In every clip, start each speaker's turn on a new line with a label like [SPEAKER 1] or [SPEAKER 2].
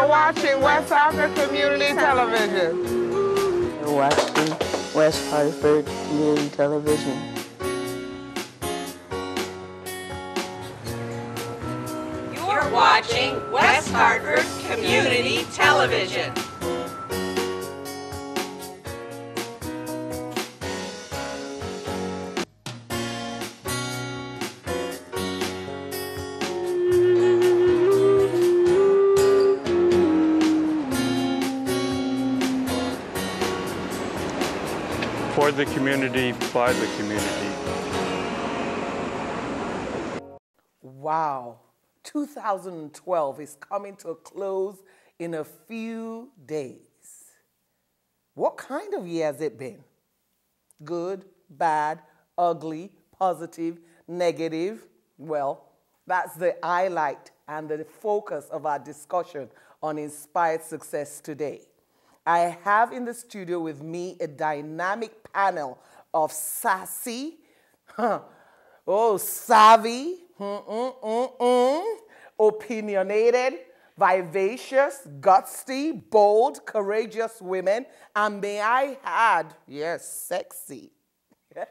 [SPEAKER 1] You're watching West Hartford Community Television.
[SPEAKER 2] You're watching West Hartford Community Television.
[SPEAKER 3] You're watching West Hartford Community Television.
[SPEAKER 4] Community, by the community.
[SPEAKER 1] Wow. 2012 is coming to a close in a few days. What kind of year has it been? Good, bad, ugly, positive, negative? Well, that's the highlight and the focus of our discussion on Inspired Success today. I have in the studio with me a dynamic panel of sassy, oh, savvy, mm-mm-mm-mm, opinionated, vivacious, gutsy, bold, courageous women, and may I add, yes, sexy.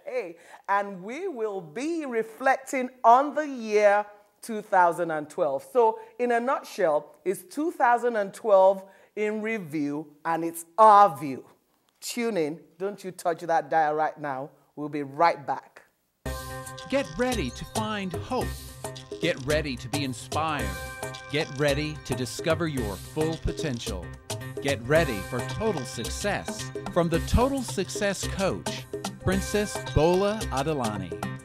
[SPEAKER 1] Hey, and we will be reflecting on the year 2012. So, in a nutshell, it's 2012 in review and it's our view. Tune in. Don't you touch that dial right now. We'll be right back.
[SPEAKER 5] Get ready to find hope. Get ready to be inspired. Get ready to discover your full potential. Get ready for total success from the Total Success Coach, Princess Bola Adelani.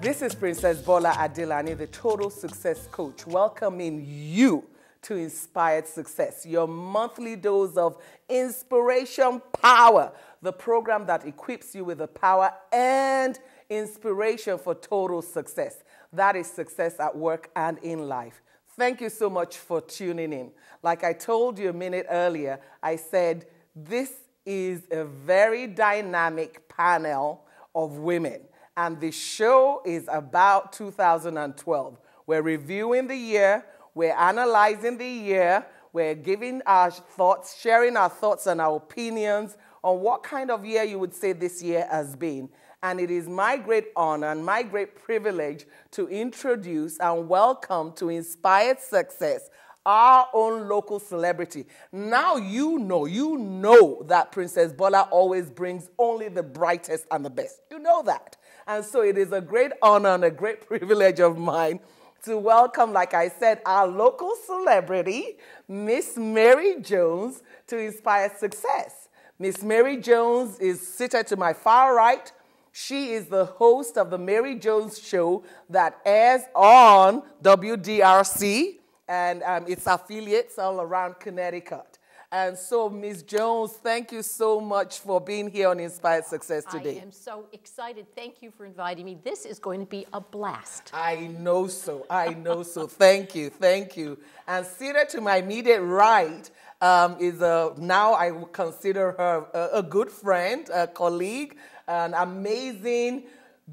[SPEAKER 1] This is Princess Bola Adelani, the Total Success Coach, welcoming you to Inspired Success, your monthly dose of inspiration power, the program that equips you with the power and inspiration for total success. That is success at work and in life. Thank you so much for tuning in. Like I told you a minute earlier, I said this is a very dynamic panel of women and the show is about 2012. We're reviewing the year, we're analyzing the year, we're giving our thoughts, sharing our thoughts and our opinions on what kind of year you would say this year has been. And it is my great honor and my great privilege to introduce and welcome to Inspired Success our own local celebrity. Now you know, you know that Princess Bola always brings only the brightest and the best. You know that. And so it is a great honor and a great privilege of mine to welcome, like I said, our local celebrity, Miss Mary Jones, to Inspire Success. Miss Mary Jones is seated to my far right. She is the host of the Mary Jones Show that airs on WDRC and um, its affiliates all around Connecticut. And so, Ms. Jones, thank you so much for being here on Inspired Success today.
[SPEAKER 6] I am so excited. Thank you for inviting me. This is going to be a blast.
[SPEAKER 1] I know so. I know so. Thank you. Thank you. And seated to my immediate right um, is a, now I would consider her a, a good friend, a colleague, an amazing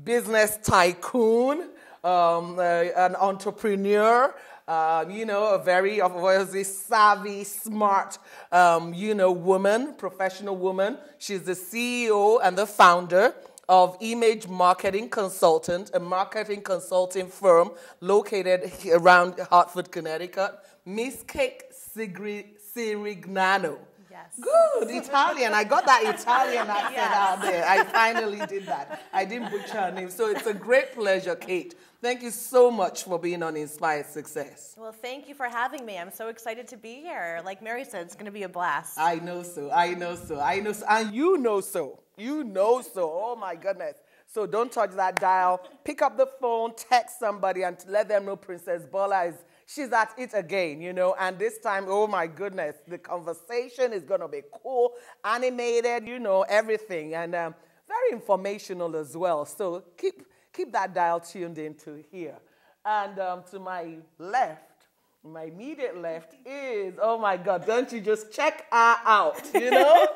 [SPEAKER 1] business tycoon, um, uh, an entrepreneur um, you know, a very obviously savvy, smart, um, you know, woman, professional woman. She's the CEO and the founder of Image Marketing Consultant, a marketing consulting firm located around Hartford, Connecticut. Miss Kate Sirignano.
[SPEAKER 6] Yes.
[SPEAKER 1] Good, Italian. I got that Italian accent yes. out there. I finally did that. I didn't butcher her name. So it's a great pleasure, Kate, Thank you so much for being on Inspired Success.
[SPEAKER 7] Well, thank you for having me. I'm so excited to be here. Like Mary said, it's going to be a blast.
[SPEAKER 1] I know so. I know so. I know so. And you know so. You know so. Oh my goodness. So don't touch that dial. Pick up the phone, text somebody, and let them know Princess Bola is she's at it again, you know. And this time, oh my goodness, the conversation is gonna be cool, animated, you know, everything, and um, very informational as well. So keep keep that dial tuned into here. And um, to my left, My immediate left is, oh my God, don't you just check her out, you know?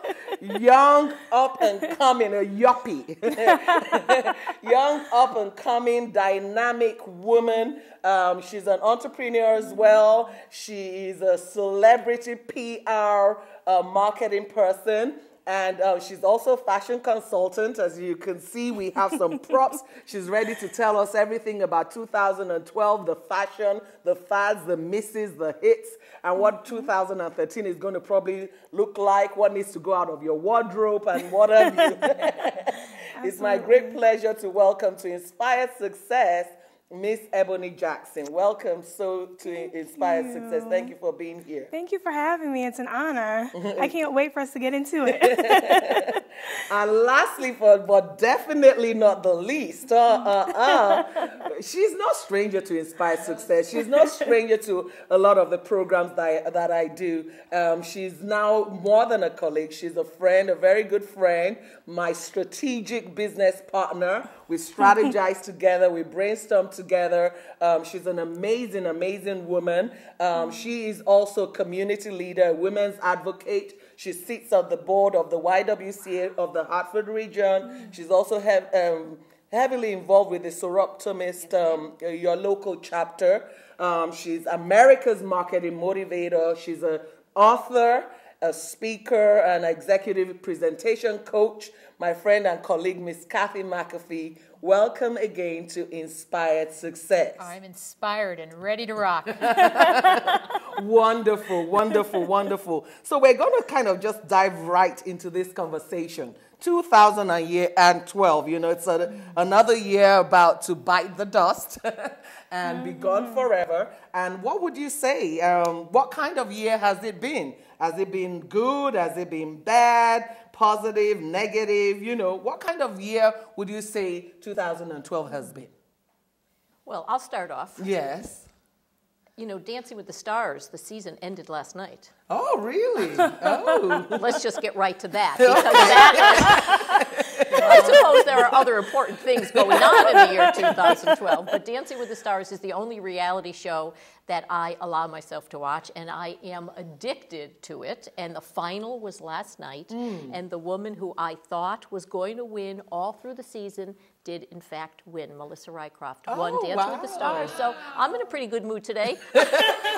[SPEAKER 1] Young, up and coming, a yuppie. Young, up and coming, dynamic woman. Um, she's an entrepreneur as well. She is a celebrity PR uh, marketing person. And uh, she's also a fashion consultant. As you can see, we have some props. She's ready to tell us everything about 2012, the fashion, the fads, the misses, the hits, and what 2013 is going to probably look like, what needs to go out of your wardrobe, and what have you. it's my great pleasure to welcome to Inspire Success Miss Ebony Jackson. Welcome so to Inspired
[SPEAKER 8] you.
[SPEAKER 1] Success. Thank you for being here.
[SPEAKER 8] Thank you for having me. It's an honor. I can't wait for us to get into it.
[SPEAKER 1] And lastly, for, but definitely not the least, uh, uh, uh, she's no stranger to Inspired Success. She's no stranger to a lot of the programs that I, that I do. Um, she's now more than a colleague. She's a friend, a very good friend, my strategic business partner. We strategize together, we brainstorm together. Um, she's an amazing, amazing woman. Um, she is also a community leader, a women's advocate. She sits on the board of the YWCA of the Hartford region. She's also have, um, heavily involved with the Soroptimist, um, your local chapter. Um, she's America's marketing motivator. She's an author, a speaker, an executive presentation coach. My friend and colleague, Miss Kathy McAfee. Welcome again to Inspired Success.
[SPEAKER 9] I'm inspired and ready to rock.
[SPEAKER 1] Wonderful, wonderful, wonderful. So we're going to kind of just dive right into this conversation. 2012, you know, it's a, another year about to bite the dust and be gone forever. And what would you say? Um, what kind of year has it been? Has it been good? Has it been bad? Positive? Negative? You know, what kind of year would you say 2012 has been?
[SPEAKER 6] Well, I'll start off.
[SPEAKER 1] Yes.
[SPEAKER 6] You know, Dancing with the Stars, the season ended last night.
[SPEAKER 1] Oh, really? Oh.
[SPEAKER 6] Let's just get right to that. Because that I suppose there are other important things going on in the year 2012, but Dancing with the Stars is the only reality show that I allow myself to watch, and I am addicted to it. And the final was last night, mm. and the woman who I thought was going to win all through the season did in fact win. Melissa Rycroft oh, won
[SPEAKER 1] Oh,
[SPEAKER 6] Dancing with the. Stars. So I'm in a pretty good mood today.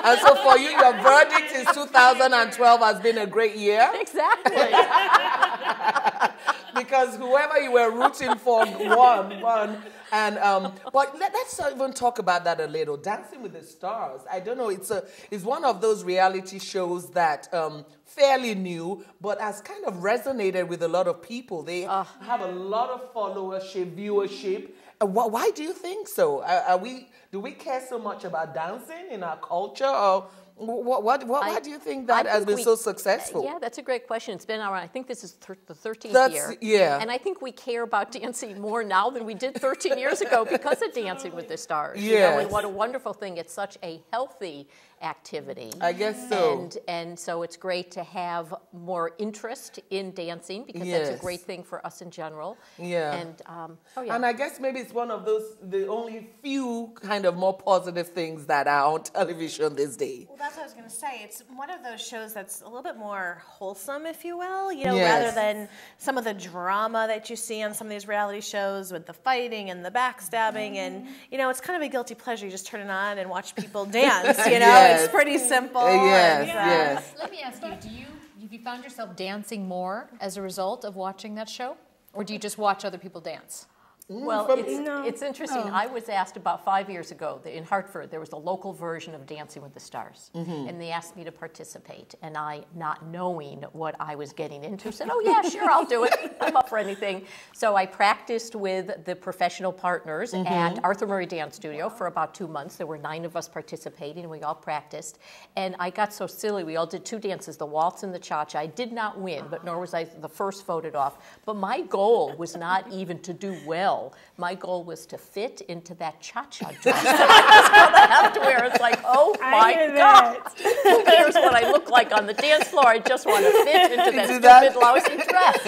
[SPEAKER 1] And so for you, your verdict is 2012 has been a great year
[SPEAKER 6] exactly.
[SPEAKER 1] because whoever you were rooting for won, won. And um, but let, us even talk about that a little. Dancing with the Stars. I don't know. It's a it's one of those reality shows that um, fairly new, but has kind of resonated with a lot of people. They have a lot of followership, viewership. Uh, wh- why do you think so? Are, are we do we care so much about dancing in our culture, or what? What? what why do you think
[SPEAKER 6] I
[SPEAKER 1] that has
[SPEAKER 6] think
[SPEAKER 1] been
[SPEAKER 6] we-
[SPEAKER 1] so successful?
[SPEAKER 6] Yeah, that's a great question. It's been around. I think this is thir- the 13th
[SPEAKER 1] That's-
[SPEAKER 6] year.
[SPEAKER 1] yeah.
[SPEAKER 6] And I think we care about dancing more now than we did 13 years ago because of Dancing with the Stars. You know, and what a wonderful thing. It's such a healthy activity.
[SPEAKER 1] I guess so.
[SPEAKER 6] And, and so it's great to have more interest in dancing because that's a great thing for us in general.
[SPEAKER 1] Yeah.
[SPEAKER 6] And, um, oh, yeah.
[SPEAKER 1] And I guess maybe it's one of those, the only few kind of more positive things that are on television this day.
[SPEAKER 7] Well, that's what I was going to say. It's one of those shows that's a little bit more wholesome, if you will, you know,
[SPEAKER 1] Yes.
[SPEAKER 7] rather than some of the drama that you see on some of these reality shows with the fighting and the backstabbing. And, you know, it's kind of a guilty pleasure. You just turn it on and watch people dance, you know?
[SPEAKER 1] Yes.
[SPEAKER 7] It's pretty simple.
[SPEAKER 1] Uh, yes,
[SPEAKER 7] and, uh,
[SPEAKER 1] yes.
[SPEAKER 9] Let me ask you, do you have you found yourself dancing more as a result of watching that show? Or do you just watch other people dance?
[SPEAKER 6] Mm, well,
[SPEAKER 1] from-
[SPEAKER 6] it's, it's interesting. I was asked about five years ago that in Hartford there was a local version of Dancing with the Stars, mm-hmm. and they asked me to participate. And I, not knowing what I was getting into, said, "Oh yeah, sure, I'll do it. I'm up for anything." So I practiced with the professional partners mm-hmm. at Arthur Murray Dance Studio for about two months. There were nine of us participating, and we all practiced. And I got so silly. We all did two dances: the waltz and the cha-cha. I did not win, but nor was I the first voted off. But my goal was not even to do well. My goal was to fit into that cha-cha dress that I was have to wear. It's like, oh my
[SPEAKER 8] hear
[SPEAKER 6] God.
[SPEAKER 8] that.
[SPEAKER 6] Who cares what I look like on the dance floor? I just want to fit into that stupid,
[SPEAKER 1] that-
[SPEAKER 6] lousy dress.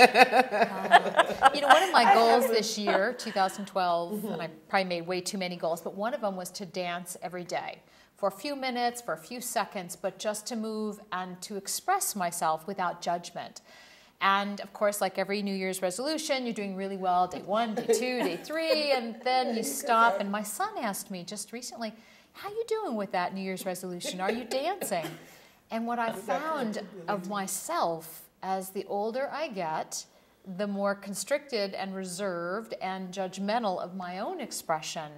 [SPEAKER 9] You know, one of my goals this year, 2012, and I probably made way too many goals, but one of them was to dance every day. for a few minutes, for a few seconds, but just to move and to express myself without judgment. And of course, like every New Year's resolution, you're doing really well day one, day two, day three, and then you stop. And my son asked me just recently, How you doing with that New Year's resolution? Are you dancing? And what I found of myself as the older I get, the more constricted and reserved and judgmental of my own expression.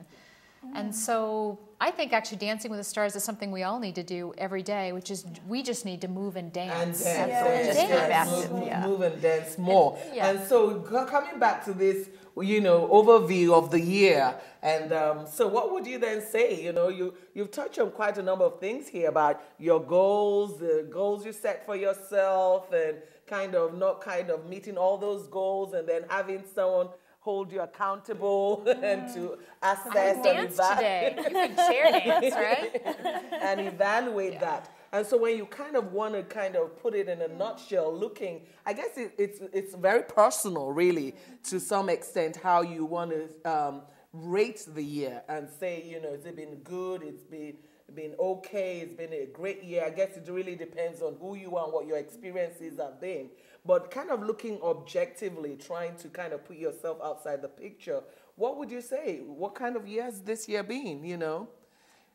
[SPEAKER 9] And so I think actually Dancing with the Stars is something we all need to do every day, which is we just need to move and
[SPEAKER 1] and
[SPEAKER 9] dance.
[SPEAKER 1] dance,
[SPEAKER 6] Absolutely.
[SPEAKER 1] dance,
[SPEAKER 6] Just get
[SPEAKER 1] dance, move,
[SPEAKER 6] yeah.
[SPEAKER 1] move and dance more.
[SPEAKER 9] Yeah.
[SPEAKER 1] And so coming back to this, you know, overview of the year, and um, so what would you then say? You know, you you've touched on quite a number of things here about your goals, the goals you set for yourself, and kind of not kind of meeting all those goals, and then having someone hold you accountable and to mm. assess and
[SPEAKER 9] Dance
[SPEAKER 1] eva-
[SPEAKER 9] You can chair dance, right?
[SPEAKER 1] and evaluate that. And so when you kind of want to kind of put it in a mm. nutshell, looking, I guess it, it's it's very personal, really, mm. to some extent, how you want to um, rate the year and say, you know, has it been good? It's been been okay. It's been a great year. I guess it really depends on who you are and what your experiences have been. But kind of looking objectively, trying to kind of put yourself outside the picture. What would you say? What kind of year has this year been? You know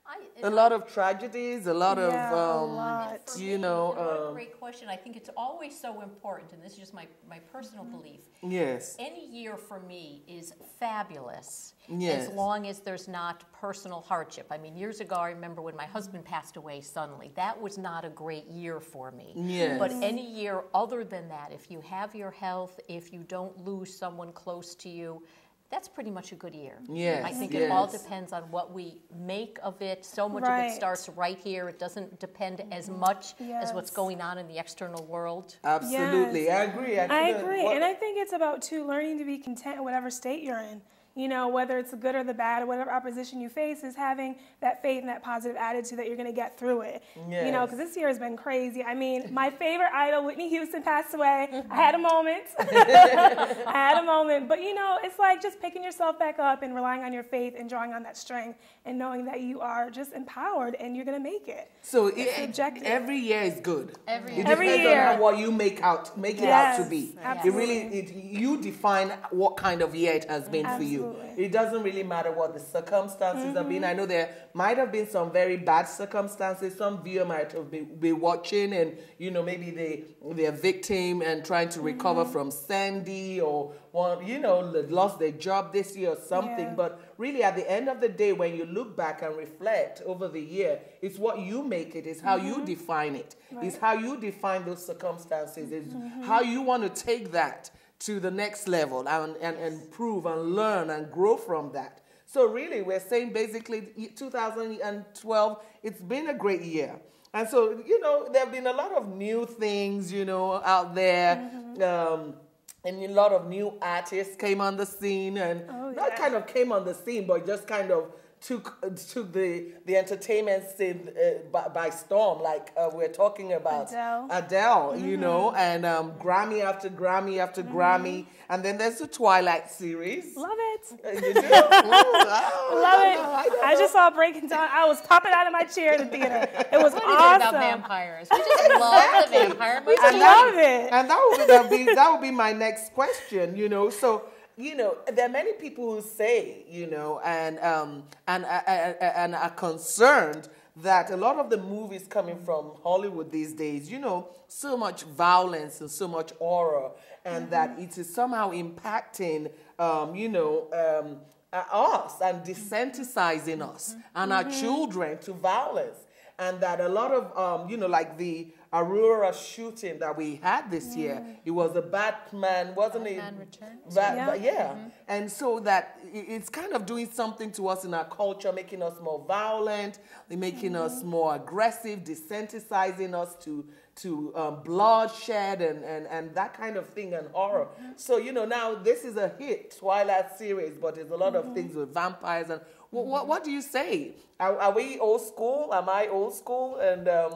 [SPEAKER 6] I,
[SPEAKER 1] a lot of tragedies, a lot
[SPEAKER 8] Yeah,
[SPEAKER 1] of,
[SPEAKER 8] a
[SPEAKER 1] um,
[SPEAKER 8] lot.
[SPEAKER 1] You
[SPEAKER 6] me,
[SPEAKER 1] know,
[SPEAKER 6] what a
[SPEAKER 1] um,
[SPEAKER 6] great question. I think it's always so important, and this is just my, my personal belief.
[SPEAKER 1] yes,
[SPEAKER 6] Any year for me is fabulous
[SPEAKER 1] Yes.
[SPEAKER 6] as long as there's not personal hardship. I mean, years ago, I remember when my husband passed away suddenly. That was not a great year for me.
[SPEAKER 1] Yes.
[SPEAKER 6] But any year other than that, if you have your health, if you don't lose someone close to you, that's pretty much a good year.
[SPEAKER 1] Yes,
[SPEAKER 6] I think it all depends on what we make of it. So much of it starts right here. It doesn't depend as mm-hmm. much as what's going on in the external world.
[SPEAKER 1] absolutely. I agree. I,
[SPEAKER 8] I agree.
[SPEAKER 1] what-
[SPEAKER 8] And I think it's about too learning to be content in whatever state you're in. You know, whether it's the good or the bad, or whatever opposition you face, is having that faith and that positive attitude that you're going to get through it. You know, because this year has been crazy. I mean, my favorite idol, Whitney Houston, passed away. I had a moment. I had a moment. But, you know, it's like just picking yourself back up and relying on your faith and drawing on that strength and knowing that you are just empowered and you're going to make it.
[SPEAKER 1] so it, eh,
[SPEAKER 8] subjective.
[SPEAKER 1] every year is good.
[SPEAKER 9] Every
[SPEAKER 1] it
[SPEAKER 9] year.
[SPEAKER 8] Every
[SPEAKER 1] depends
[SPEAKER 8] year.
[SPEAKER 1] on what you make out, make it out to
[SPEAKER 8] Yes,
[SPEAKER 1] be. It
[SPEAKER 8] absolutely.
[SPEAKER 1] really, it, you define what kind of year it has been for you. It doesn't really matter what the circumstances have been. I mm-hmm. know there might have been some very bad circumstances. Some viewer might have been, been watching, and you know maybe they they're victim and trying to recover mm-hmm. from Sandy or one, you know, lost their job this year or something.
[SPEAKER 8] Yeah.
[SPEAKER 1] But really, at the end of the day, when you look back and reflect over the year, it's what you make it. It's how you mm-hmm. define it. It's how you define those circumstances. It's how you want to take that to the next level and, and, and improve and learn and grow from that. So really, we're saying basically 2012, it's been a great year. And so, you know, there have been a lot of new things, you know, out there. Um, and a lot of new artists came on the scene and not
[SPEAKER 8] yeah.
[SPEAKER 1] kind of came on the scene, but just kind of took took the the entertainment scene uh, by, by storm. Like uh, we're talking about
[SPEAKER 8] Adele.
[SPEAKER 1] Adele, you know, and um, Grammy after Grammy after Grammy, and then there's the Twilight series.
[SPEAKER 8] Love it.
[SPEAKER 1] Uh, you do? Ooh, oh,
[SPEAKER 8] Love it.
[SPEAKER 1] I
[SPEAKER 8] I just saw Breaking Dawn. I was popping out of my chair in the theater. It was
[SPEAKER 9] What is it about
[SPEAKER 8] awesome.
[SPEAKER 9] vampires? We just love the vampire movies.
[SPEAKER 8] I love it.
[SPEAKER 1] And that would be that would be my next question. You know, so you know there are many people who say you know and um and uh, uh, uh, and are concerned that a lot of the movies coming from Hollywood these days, you know, so much violence and so much horror, and that it is somehow impacting, um, you know, um, us and desensitizing us and our children to violence. And that a lot of um, you know like the Aurora shooting that we had this year, mm. it was a Batman, wasn't
[SPEAKER 9] Batman
[SPEAKER 1] it?
[SPEAKER 9] Returns?
[SPEAKER 1] Ba-
[SPEAKER 8] Yeah.
[SPEAKER 1] yeah. Mm-hmm. And so that it's kind of doing something to us in our culture, making us more violent, making us mm-hmm. more aggressive, desensitizing us to to um, bloodshed and, and, and that kind of thing and horror. Mm-hmm. So, you know, now this is a hit, Twilight series, but there's a lot of things with vampires. And what, what, what do you say? Are, are we old school? Am I old school? And um,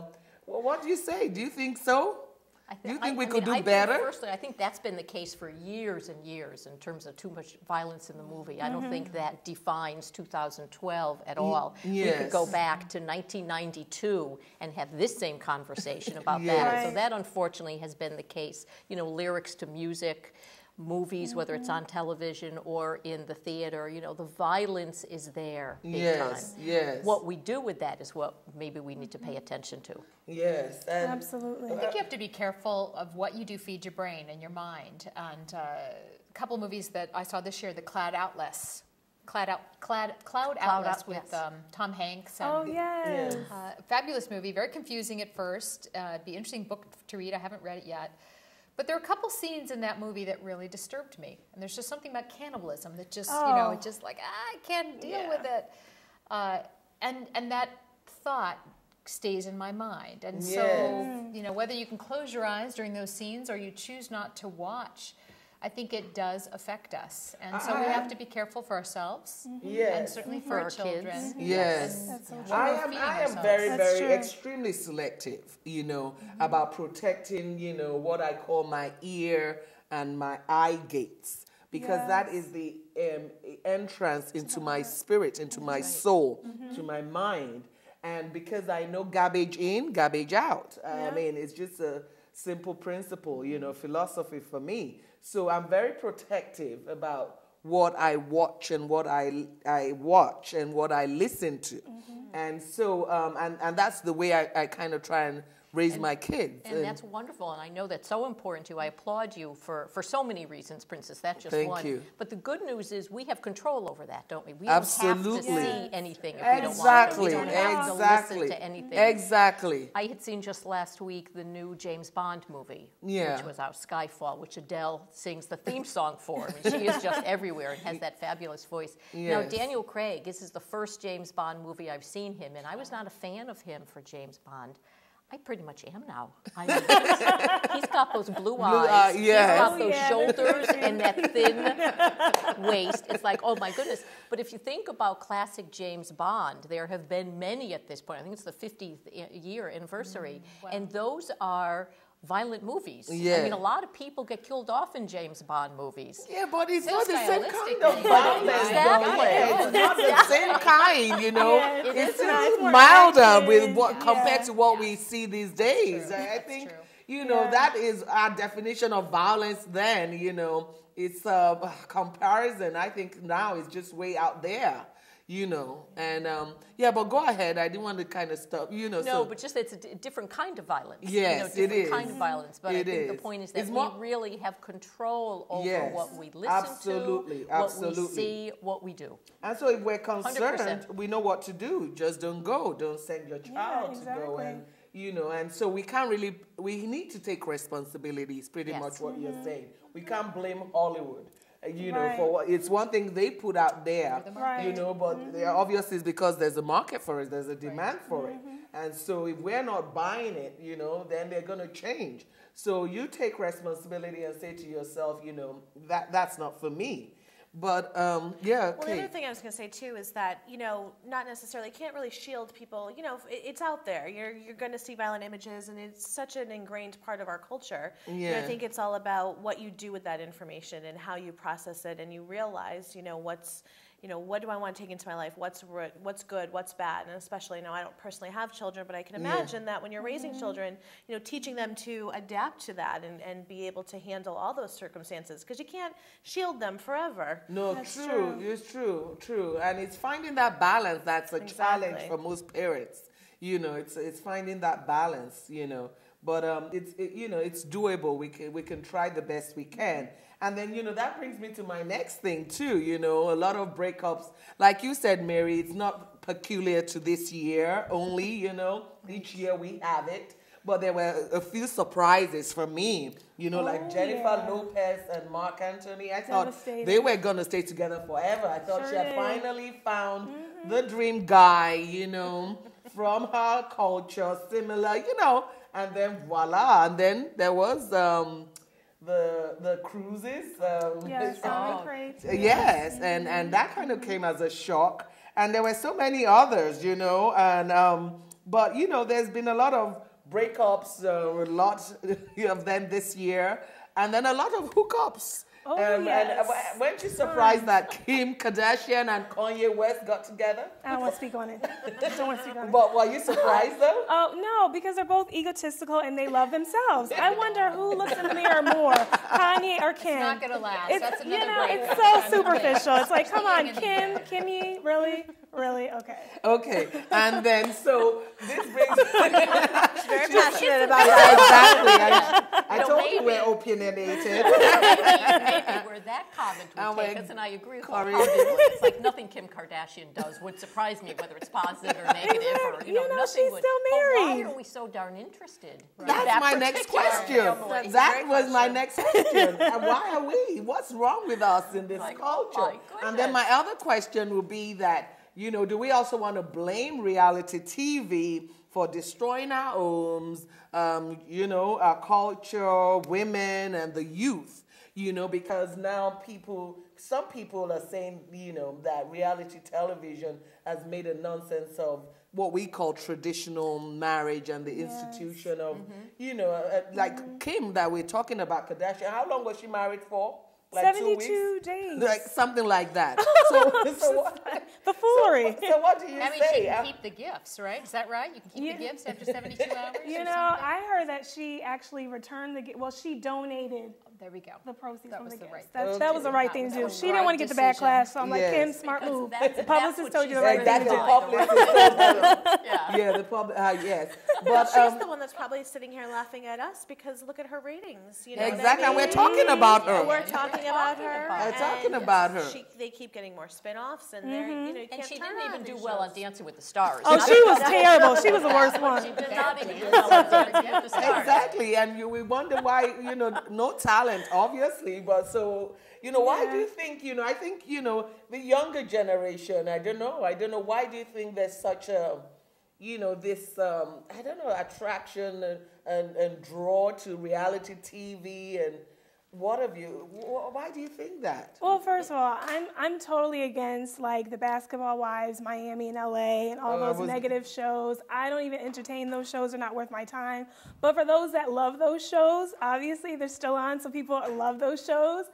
[SPEAKER 1] wh- what do you say? Do you think so?
[SPEAKER 6] I
[SPEAKER 1] Do you
[SPEAKER 6] I-
[SPEAKER 1] think we
[SPEAKER 6] I
[SPEAKER 1] could
[SPEAKER 6] mean, I
[SPEAKER 1] do
[SPEAKER 6] think
[SPEAKER 1] better?
[SPEAKER 6] Firstly, I think that's been the case for years and years in terms of too much violence in the movie. I don't mm-hmm. think that defines 2012 at all. We could go back to 1992 and have this same conversation about that.
[SPEAKER 1] Yes.
[SPEAKER 6] So that unfortunately has been the case. You know, lyrics to music. Movies, whether it's on television or in the theater, you know, the violence is there big
[SPEAKER 1] Yes,
[SPEAKER 6] time.
[SPEAKER 1] yes.
[SPEAKER 6] What we do with that is what maybe we need to pay attention to.
[SPEAKER 1] Yes, and
[SPEAKER 8] Absolutely.
[SPEAKER 9] I think you have to be careful of what you do feed your brain and your mind. And uh, a couple movies that I saw this year, The Cloud Atlas. Cloud, out, Cloud, Cloud,
[SPEAKER 6] Cloud
[SPEAKER 9] Atlas
[SPEAKER 6] Out-
[SPEAKER 9] with
[SPEAKER 6] yes.
[SPEAKER 9] um, Tom Hanks. And,
[SPEAKER 8] Oh yes.
[SPEAKER 9] uh, fabulous movie, very confusing at first. Uh, it'd be interesting book to read. I haven't read it yet. But there are a couple scenes in that movie that really disturbed me. And there's just something about cannibalism that just, you know,
[SPEAKER 8] Oh.
[SPEAKER 9] it just like, ah, I can't deal
[SPEAKER 8] Yeah.
[SPEAKER 9] with it. Uh, and, and that thought stays in my mind. And so, you know, whether you can close your eyes during those scenes or you choose not to watch, I think it does affect us. And so we have to be careful for ourselves mm-hmm. and
[SPEAKER 1] yes.
[SPEAKER 9] certainly for,
[SPEAKER 6] For
[SPEAKER 9] our
[SPEAKER 6] our
[SPEAKER 9] children.
[SPEAKER 6] kids.
[SPEAKER 1] Yes.
[SPEAKER 8] That's so true.
[SPEAKER 1] I am, I am very,
[SPEAKER 8] That's
[SPEAKER 1] very
[SPEAKER 8] true.
[SPEAKER 1] extremely selective, you know, mm-hmm. about protecting, you know, what I call my ear and my eye gates. Because that is the um, entrance into my spirit, into my soul, mm-hmm. to my mind. And because I know garbage in, garbage out. I mean, it's just a simple principle, you know, philosophy for me. So I'm very protective about what I watch and what I, I watch and what I listen to. And so, um, and, and that's the way I, I kind of try and raise my kids.
[SPEAKER 6] And that's wonderful, and I know that's so important to you. I applaud you for, for so many reasons, Princess. That's just
[SPEAKER 1] Thank
[SPEAKER 6] one.
[SPEAKER 1] you.
[SPEAKER 6] But the good news is we have control over that, don't we? We
[SPEAKER 1] Absolutely.
[SPEAKER 6] don't have to see anything if we don't want to. We don't have
[SPEAKER 1] exactly,
[SPEAKER 6] to listen to anything.
[SPEAKER 1] exactly.
[SPEAKER 6] I had seen just last week the new James Bond movie,
[SPEAKER 1] Yeah.
[SPEAKER 6] which was out, Skyfall, which Adele sings the theme song for. I mean, she is just everywhere and has that fabulous voice. Now, Daniel Craig, this is the first James Bond movie I've seen him in. I was not a fan of him for James Bond. I pretty much am now. I mean, he's- he's got those blue, uh, eyes.
[SPEAKER 1] eye, yes.
[SPEAKER 6] He's got
[SPEAKER 8] Oh,
[SPEAKER 6] those
[SPEAKER 8] yeah,
[SPEAKER 6] shoulders and that thin waist. It's like, oh my goodness. But if you think about classic James Bond, there have been many at this point. I think it's the 50th year anniversary. Mm, and those are violent movies. I mean, a lot of people get killed off in James Bond movies.
[SPEAKER 1] Yeah, but it's
[SPEAKER 9] Still
[SPEAKER 1] not the same kind of violence.
[SPEAKER 6] Exactly.
[SPEAKER 1] Yeah, It's not the same kind, you know.
[SPEAKER 8] Yeah, it
[SPEAKER 1] it's
[SPEAKER 8] is not. It's
[SPEAKER 1] milder with what compared to what we see these days. I think you know
[SPEAKER 8] Yeah.
[SPEAKER 1] that is our definition of violence. Then you know it's a comparison. I think now is just way out there. You know, and um, yeah, but go ahead. I didn't want to kind of stop. You know,
[SPEAKER 6] No,
[SPEAKER 1] so
[SPEAKER 6] but just it's a d- different kind of violence.
[SPEAKER 1] Yes,
[SPEAKER 6] you know, different
[SPEAKER 1] is.
[SPEAKER 6] kind of violence. But I
[SPEAKER 1] It
[SPEAKER 6] think the point is that
[SPEAKER 1] It's
[SPEAKER 6] we
[SPEAKER 1] more-
[SPEAKER 6] really have control over
[SPEAKER 1] Yes,
[SPEAKER 6] what we listen
[SPEAKER 1] absolutely,
[SPEAKER 6] to, what we
[SPEAKER 1] absolutely.
[SPEAKER 6] see, what we do.
[SPEAKER 1] And so if we're concerned,
[SPEAKER 6] 100%.
[SPEAKER 1] we know what to do. Just don't go. Don't send your child to go and you know, and so we can't really we need to take responsibility responsibilities pretty
[SPEAKER 6] Yes.
[SPEAKER 1] much what you're saying. We can't blame Hollywood. You know,
[SPEAKER 8] Right.
[SPEAKER 1] for what it's one thing they put out there, you
[SPEAKER 8] Right.
[SPEAKER 1] know, but mm-hmm. they obviously it's because there's a market for it, there's a demand for it. Mm-hmm. And so if we're not buying it, you know, then they're gonna change. So you take responsibility and say to yourself, you know, that that's not for me. But um, yeah,
[SPEAKER 7] Well, the other thing I was going to say too is that you know, not necessarily can't really shield people. You know, it's out there. You're you're going to see violent images, and it's such an ingrained part of our culture.
[SPEAKER 1] Yeah.
[SPEAKER 7] I think it's all about what you do with that information and how you process it, and you realize, you know, what's you know, what do I want to take into my life? What's ri- what's good? What's bad? And especially, you know, I don't personally have children, but I can imagine that when you're raising children, you know, teaching them to adapt to that and, and be able to handle all those circumstances because you can't shield them forever.
[SPEAKER 1] No,
[SPEAKER 8] That's
[SPEAKER 1] true.
[SPEAKER 8] true.
[SPEAKER 1] It's true, true. And it's finding that balance that's a challenge for most parents. You know, it's it's finding that balance. You know, but um, it's it, you know it's doable. We can we can try the best we can. And then you know that brings me to my next thing too. You know, a lot of breakups, like you said, Mary. It's not peculiar to this year only. You know, each year we have it. But there were a few surprises for me. You know, like
[SPEAKER 8] Oh,
[SPEAKER 1] Jennifer
[SPEAKER 8] yeah.
[SPEAKER 1] Lopez and Marc Anthony. I thought they were gonna stay together forever. I thought
[SPEAKER 8] Sure
[SPEAKER 1] she had
[SPEAKER 8] did.
[SPEAKER 1] finally found the dream guy, you know, from her culture, similar, you know, and then voila. And then there was um, the the cruises. Um,
[SPEAKER 8] Yes, Sally Crates.
[SPEAKER 1] yes, and and that kind of came as a shock. And there were so many others, you know, and um, but you know, there's been a lot of breakups, uh, a lot of them this year, and then a lot of hookups.
[SPEAKER 8] Oh,
[SPEAKER 1] and
[SPEAKER 8] yes.
[SPEAKER 1] uh, weren't you surprised that Kim Kardashian and Kanye West got together?
[SPEAKER 8] I don't want to speak on it. don't want to speak on it.
[SPEAKER 1] But were you surprised though?
[SPEAKER 8] Oh no, because they're both egotistical and they love themselves. I wonder who looks in the mirror more, Kanye or Kim.
[SPEAKER 9] not gonna last.
[SPEAKER 8] It's,
[SPEAKER 9] That's
[SPEAKER 8] you know,
[SPEAKER 9] breakup.
[SPEAKER 8] it's so superficial. It's like, come on,
[SPEAKER 9] Being
[SPEAKER 8] Kim,
[SPEAKER 9] the
[SPEAKER 8] Kimmy, really, really, okay.
[SPEAKER 1] Okay, and then so this brings.
[SPEAKER 7] Very passionate about
[SPEAKER 1] Yeah,
[SPEAKER 7] that.
[SPEAKER 1] exactly. I, I
[SPEAKER 6] No,
[SPEAKER 1] told you we're opinionated.
[SPEAKER 6] maybe, maybe where that comment
[SPEAKER 1] And
[SPEAKER 6] would
[SPEAKER 1] we're
[SPEAKER 6] take us, and I agree
[SPEAKER 1] Korean.
[SPEAKER 6] wholeheartedly. It's like nothing Kim Kardashian does would surprise me, whether it's positive or negative, or you know,
[SPEAKER 8] You know,
[SPEAKER 6] nothing
[SPEAKER 8] she's
[SPEAKER 6] would.
[SPEAKER 8] still
[SPEAKER 6] But
[SPEAKER 8] married.
[SPEAKER 6] why are we so darn interested? in
[SPEAKER 1] That's
[SPEAKER 6] that
[SPEAKER 1] my next question.
[SPEAKER 6] family?
[SPEAKER 7] That's
[SPEAKER 1] That
[SPEAKER 7] great
[SPEAKER 1] was my next question. and why are we? What's wrong with us in this
[SPEAKER 6] Like, oh
[SPEAKER 1] culture?
[SPEAKER 6] my
[SPEAKER 1] and then my other question would be that, you know, do we also want to blame reality TV for destroying our homes, um, you know, our culture, women, and the youth? You know, because now people, some people are saying, you know, that reality television has made a nonsense of what we call traditional marriage and the institution of, you know, uh, like Kim that we're talking about, Kardashian. How long was she married for? Like two
[SPEAKER 8] 72
[SPEAKER 1] weeks?
[SPEAKER 8] days.
[SPEAKER 1] Like something like that. So, so, what,
[SPEAKER 8] The foolery.
[SPEAKER 1] so what do you
[SPEAKER 9] I mean,
[SPEAKER 1] say?
[SPEAKER 9] she
[SPEAKER 1] Uh,
[SPEAKER 9] can keep the gifts, right? Is that right? You can keep
[SPEAKER 8] Yeah.
[SPEAKER 9] the gifts after 72 hours?
[SPEAKER 8] You
[SPEAKER 9] or
[SPEAKER 8] know,
[SPEAKER 9] something?
[SPEAKER 8] I heard that she actually returned the gi- well, she donated
[SPEAKER 9] There we go.
[SPEAKER 8] the proceeds
[SPEAKER 9] That
[SPEAKER 8] from
[SPEAKER 9] was
[SPEAKER 8] the
[SPEAKER 9] the right
[SPEAKER 8] That,
[SPEAKER 1] thing
[SPEAKER 8] that was the right
[SPEAKER 9] That
[SPEAKER 8] thing to do.
[SPEAKER 9] the
[SPEAKER 8] She didn't want to get the
[SPEAKER 9] decision.
[SPEAKER 8] backlash, so I'm like, Kim, smart
[SPEAKER 6] Because
[SPEAKER 8] move.
[SPEAKER 6] that's-
[SPEAKER 8] The publicist told you the right thing
[SPEAKER 1] Exactly,
[SPEAKER 8] to
[SPEAKER 1] the
[SPEAKER 8] do.
[SPEAKER 1] publicist.
[SPEAKER 6] Yeah.
[SPEAKER 1] Yeah, the public. Uh, yes, but
[SPEAKER 7] she's
[SPEAKER 1] um,
[SPEAKER 7] the one that's probably sitting here laughing at us because look at her ratings. You know what I
[SPEAKER 1] exactly, and we're talking about her.
[SPEAKER 7] We're talking about her.
[SPEAKER 1] We're talking about her.
[SPEAKER 7] She, they keep getting more spin-offs, and they're you know you
[SPEAKER 6] And
[SPEAKER 7] can't
[SPEAKER 6] she didn't even do
[SPEAKER 7] these
[SPEAKER 6] well on. Dancing with the Stars.
[SPEAKER 8] Oh, she was terrible. She was the worst one.
[SPEAKER 6] She
[SPEAKER 8] one.
[SPEAKER 6] did not even do well on Dancing with the Stars.
[SPEAKER 1] Exactly, and you, we wonder why you know no talent, obviously, but so you know why do you think you know? I think you know the younger generation. I don't know. I don't know why do you think there's such a you know this um, I don't know attraction and, and and draw to reality TV and what have you? Why do you think that?
[SPEAKER 8] Well, first of all, I'm I'm totally against like the Basketball Wives, Miami and LA, and all those
[SPEAKER 1] was-
[SPEAKER 8] negative shows. I don't even entertain those shows; they're not worth my time. But for those that love those shows, obviously they're still on, so people love those shows.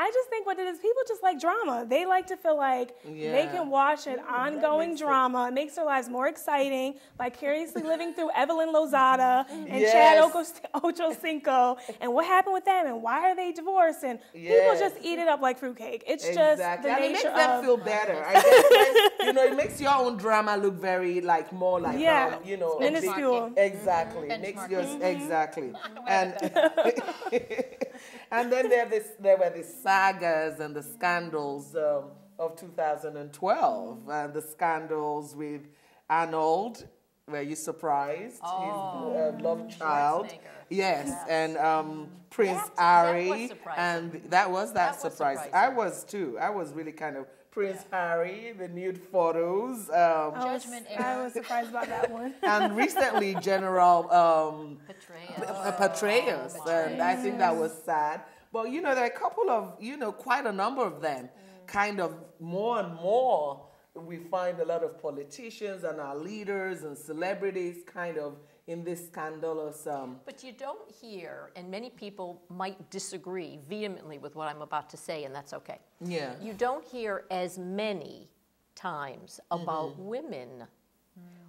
[SPEAKER 8] I just think what it is, people just like drama. They like to feel like they can watch an ongoing
[SPEAKER 1] makes
[SPEAKER 8] drama. It makes their lives more exciting, vicariously living through Evelyn Lozada and
[SPEAKER 1] Yes.
[SPEAKER 8] Chad Ocho- Ocho Cinco, and what happened with them, and why are they divorced, and people just eat it up like fruitcake. It's just
[SPEAKER 1] Exactly,
[SPEAKER 8] the
[SPEAKER 1] and it makes them
[SPEAKER 8] of
[SPEAKER 1] feel better. I guess, you know, it makes your own drama look very like more like
[SPEAKER 8] Yeah,
[SPEAKER 1] um, you know,
[SPEAKER 8] it's
[SPEAKER 1] big-
[SPEAKER 8] minuscule.
[SPEAKER 1] Exactly, it makes yours
[SPEAKER 8] Mm-hmm.
[SPEAKER 1] exactly, and and then there this there were the sagas and the scandals um, of 2012 and the scandals with Arnold. Were you surprised?
[SPEAKER 6] Oh.
[SPEAKER 1] His uh, love child.
[SPEAKER 6] Schwarzenegger.
[SPEAKER 1] Yes, and um, Prince
[SPEAKER 6] That- that was
[SPEAKER 1] Harry, and that was that,
[SPEAKER 6] That
[SPEAKER 1] surprising. I was too. I was really kind of Prince Harry, the nude photos, um,
[SPEAKER 8] I was,
[SPEAKER 9] Judgment
[SPEAKER 8] I was surprised about that one.
[SPEAKER 1] and recently General um,
[SPEAKER 6] Betrayal.
[SPEAKER 1] uh, Petraeus, and I think that was sad. But you know, there are a couple of you know quite a number of them. Kind of more and more, we find a lot of politicians and our leaders and celebrities kind of in this scandalous. Um,
[SPEAKER 6] But you don't hear, and many people might disagree vehemently with what I'm about to say, and that's okay.
[SPEAKER 1] yeah.
[SPEAKER 6] You don't hear as many times about
[SPEAKER 1] Mm-hmm.
[SPEAKER 6] women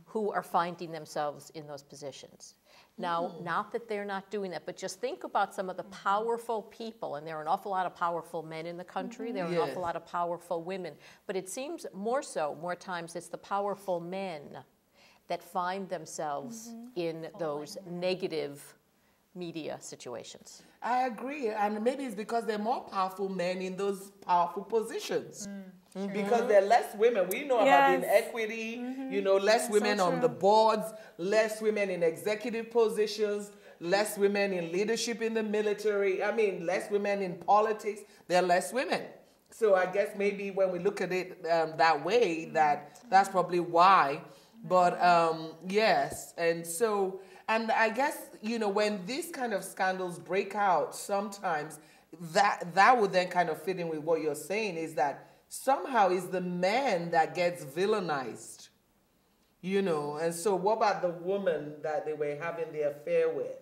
[SPEAKER 6] who are finding themselves in those positions. Now,
[SPEAKER 1] Mm.
[SPEAKER 6] not that they're not doing that, but just think about some of the powerful people, and there are an awful lot of powerful men in the country, there are an awful lot of powerful women, but it seems more so, more times, it's the powerful men that find themselves in those negative media situations.
[SPEAKER 1] I agree, and maybe it's because they're more powerful men in those powerful positions. Mm-hmm. Because there are less women. We know about
[SPEAKER 8] Yes.
[SPEAKER 1] inequity, you know, less women on the boards, less women in executive positions, less women in leadership in the military. I mean, less women in politics. There are less women. So I guess maybe when we look at it um, that way, that that's probably why. But um, yes, and so and I guess you know when these kind of scandals break out, sometimes that that would then kind of fit in with what you're saying is that somehow it's the man that gets villainized You know, and so what about the woman that they were having the affair with?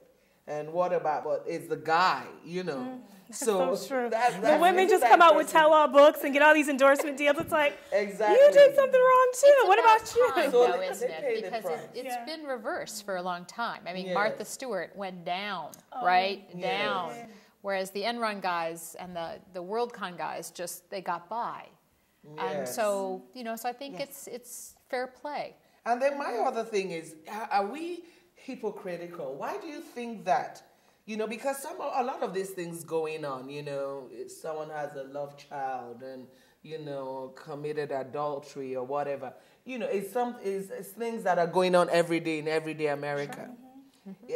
[SPEAKER 1] And what about what is the guy, you know? Mm.
[SPEAKER 8] So, true.
[SPEAKER 1] that-
[SPEAKER 8] the women just come out with tell-all books and get all these endorsement deals. It's like
[SPEAKER 1] Exactly.
[SPEAKER 8] you did something wrong too.
[SPEAKER 9] It's
[SPEAKER 8] what about you?
[SPEAKER 9] time, though, isn't it?
[SPEAKER 1] pay
[SPEAKER 9] Because
[SPEAKER 1] price.
[SPEAKER 9] it, it's
[SPEAKER 8] Yeah.
[SPEAKER 9] been reversed for a long time. I mean,
[SPEAKER 1] Yes.
[SPEAKER 9] Martha Stewart went down, oh, right?
[SPEAKER 1] Yes.
[SPEAKER 9] Down. Whereas the Enron guys and the, the WorldCom guys just they got by. And so, you know, so I think it's it's fair play.
[SPEAKER 1] And then my other thing is, are- are we hypocritical? Why do you think that? You know, because some a lot of these things going on. You know, someone has a love child and you know committed adultery or whatever. You know, it's some it's, it's things that are going on every day in everyday America.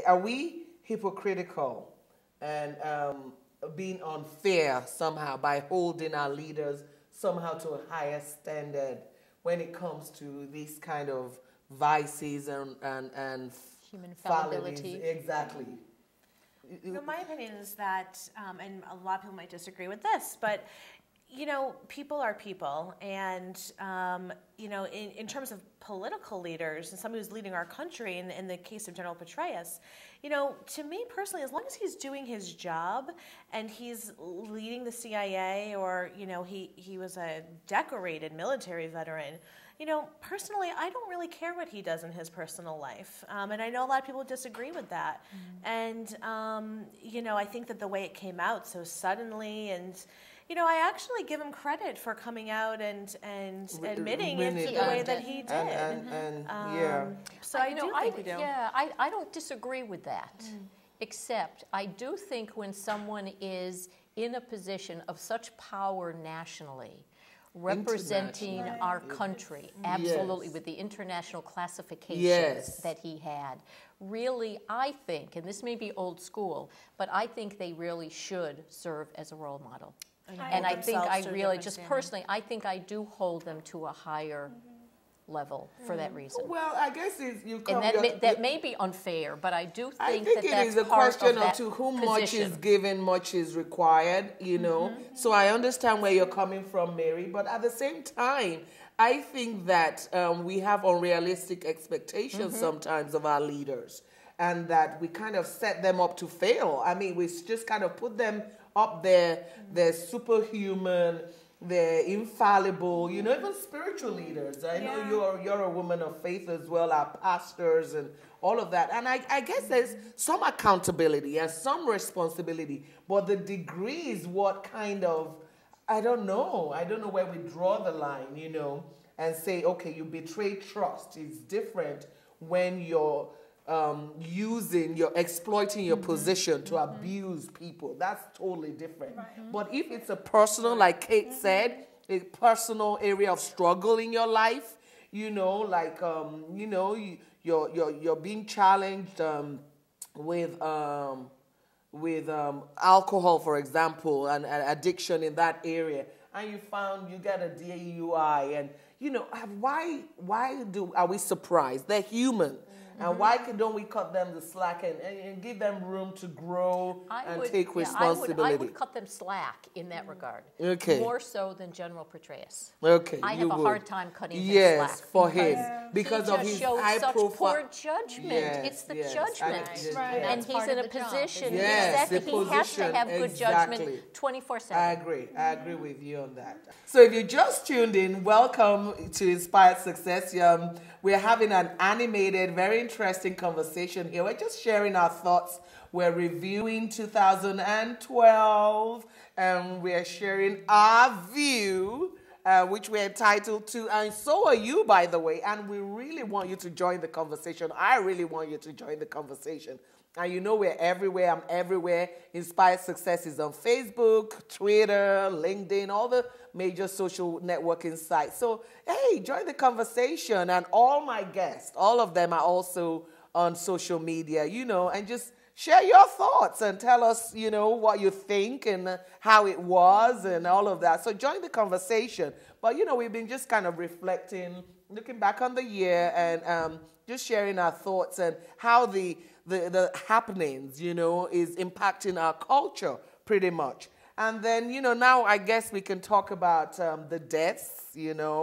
[SPEAKER 1] Are we hypocritical and um, being unfair somehow by holding our leaders somehow to a higher standard when it comes to these kind of vices and and and
[SPEAKER 9] Human
[SPEAKER 1] fallibilities?
[SPEAKER 9] fallibility.
[SPEAKER 1] Exactly.
[SPEAKER 7] You know, my opinion is that, um, and a lot of people might disagree with this, but you know, people are people, and um, you know, in, in terms of political leaders and somebody who's leading our country, in, in the case of General Petraeus, you know, to me personally, as long as he's doing his job and he's leading the CIA, or you know, he he was a decorated military veteran. You know, personally, I don't really care what he does in his personal life, um, and I know a lot of people disagree with that. And um, you know, I think that the way it came out so suddenly, and you know, I actually give him credit for coming out and and
[SPEAKER 1] Re-
[SPEAKER 7] admitting it the
[SPEAKER 1] it.
[SPEAKER 7] way that he did.
[SPEAKER 1] And and, and yeah.
[SPEAKER 7] Um, so I
[SPEAKER 6] you know,
[SPEAKER 7] do
[SPEAKER 6] I,
[SPEAKER 7] think we do.
[SPEAKER 6] Yeah, I, I don't disagree with that. Except I do think when someone is in a position of such power nationally, representing our country, absolutely,
[SPEAKER 1] Yes.
[SPEAKER 6] with the international classifications
[SPEAKER 1] Yes.
[SPEAKER 6] that he had, really, I think, and this may be old school, but I think they really should serve as a role model. And I think I really, just personally, I think I do hold them to a higher level for that reason.
[SPEAKER 1] Well, I guess it's you come.
[SPEAKER 6] And that
[SPEAKER 1] your-
[SPEAKER 6] may, that may be unfair, but I do think,
[SPEAKER 1] I think
[SPEAKER 6] that
[SPEAKER 1] it
[SPEAKER 6] that's
[SPEAKER 1] is a question
[SPEAKER 6] of
[SPEAKER 1] of to whom much is given, much is required, you know.
[SPEAKER 6] Mm-hmm.
[SPEAKER 1] So I understand where you're coming from, Mary, but at the same time, I think that um, we have unrealistic expectations
[SPEAKER 6] Mm-hmm.
[SPEAKER 1] sometimes of our leaders, and that we kind of set them up to fail. I mean, we just kind of put them up there, they're superhuman. They're infallible, you know, even spiritual leaders. I know you're you're a woman of faith as well, our pastors and all of that. And I, I guess there's some accountability and some responsibility, but the degree is what kind of, I don't know. I don't know where we draw the line, you know, and say, okay, you betray trust. It's different when you're um, using, you're exploiting your position to abuse people. That's totally different. But if it's a personal, like Kate said, a personal area of struggle in your life, you know, like um, you know, you, you're you're you're being challenged um, with um, with um, alcohol, for example, and, and addiction in that area, and you found you get a DUI, and you know, why why do are we surprised? They're human. And why can, don't we cut them the slack and, and, and give them room to grow
[SPEAKER 6] I
[SPEAKER 1] and
[SPEAKER 6] would-
[SPEAKER 1] take
[SPEAKER 6] yeah, I would-
[SPEAKER 1] responsibility?
[SPEAKER 6] I would, cut them slack in that regard.
[SPEAKER 1] Okay.
[SPEAKER 6] More so than General Petraeus.
[SPEAKER 1] Okay,
[SPEAKER 6] I
[SPEAKER 1] you
[SPEAKER 6] have a
[SPEAKER 1] would.
[SPEAKER 6] hard time cutting him
[SPEAKER 1] yes,
[SPEAKER 6] slack.
[SPEAKER 1] for
[SPEAKER 6] because
[SPEAKER 1] him because
[SPEAKER 6] he
[SPEAKER 1] of
[SPEAKER 6] just
[SPEAKER 1] his
[SPEAKER 6] showed
[SPEAKER 1] high
[SPEAKER 6] such
[SPEAKER 1] profile.
[SPEAKER 6] poor judgment.
[SPEAKER 1] Yes,
[SPEAKER 6] it's the
[SPEAKER 1] yes,
[SPEAKER 6] judgment.
[SPEAKER 1] yes,
[SPEAKER 8] Right.
[SPEAKER 6] And
[SPEAKER 9] That's
[SPEAKER 6] he's in a
[SPEAKER 9] of the job,
[SPEAKER 6] position?
[SPEAKER 1] Yes,
[SPEAKER 6] exactly
[SPEAKER 1] the
[SPEAKER 6] he has to have good
[SPEAKER 1] exactly.
[SPEAKER 6] judgment 24 7.
[SPEAKER 1] I agree. I agree with you on that. So if you just tuned in, welcome to Inspired Success. Um, we're having an animated, very interesting conversation here. We're just sharing our thoughts. We're reviewing 2012 and we're sharing our view. Uh, which we're entitled to, and so are you, by the way. And we really want you to join the conversation. I really want you to join the conversation. And you know we're everywhere. I'm everywhere. Inspired Success is on Facebook, Twitter, LinkedIn, all the major social networking sites. So, hey, join the conversation. And all my guests, all of them are also on social media, you know, and just share your thoughts and tell us, you know, what you think and how it was and all of that. So join the conversation. But, you know, we've been just kind of reflecting, looking back on the year and um, just sharing our thoughts and how the, the, the happenings, you know, is impacting our culture pretty much. And then, you know, now I guess we can talk about um, the deaths, you know,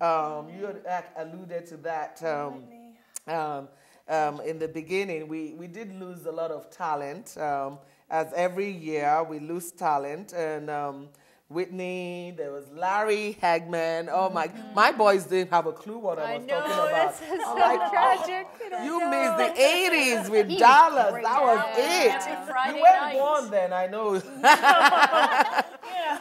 [SPEAKER 1] Um, you had alluded to that. Um, um, um, in the beginning, we, we did lose a lot of talent. Um, as every year, we lose talent. And um, Whitney, there was Larry Hagman. Oh my, my mm-hmm. boys didn't have a clue what I
[SPEAKER 9] I
[SPEAKER 1] was
[SPEAKER 9] know,
[SPEAKER 1] talking about.
[SPEAKER 9] that's so
[SPEAKER 1] I'm like, oh,
[SPEAKER 9] tragic.
[SPEAKER 1] "Oh, you missed the 80s with Dallas. That was
[SPEAKER 6] Every
[SPEAKER 1] it. You weren't
[SPEAKER 6] night.
[SPEAKER 1] born then, I know.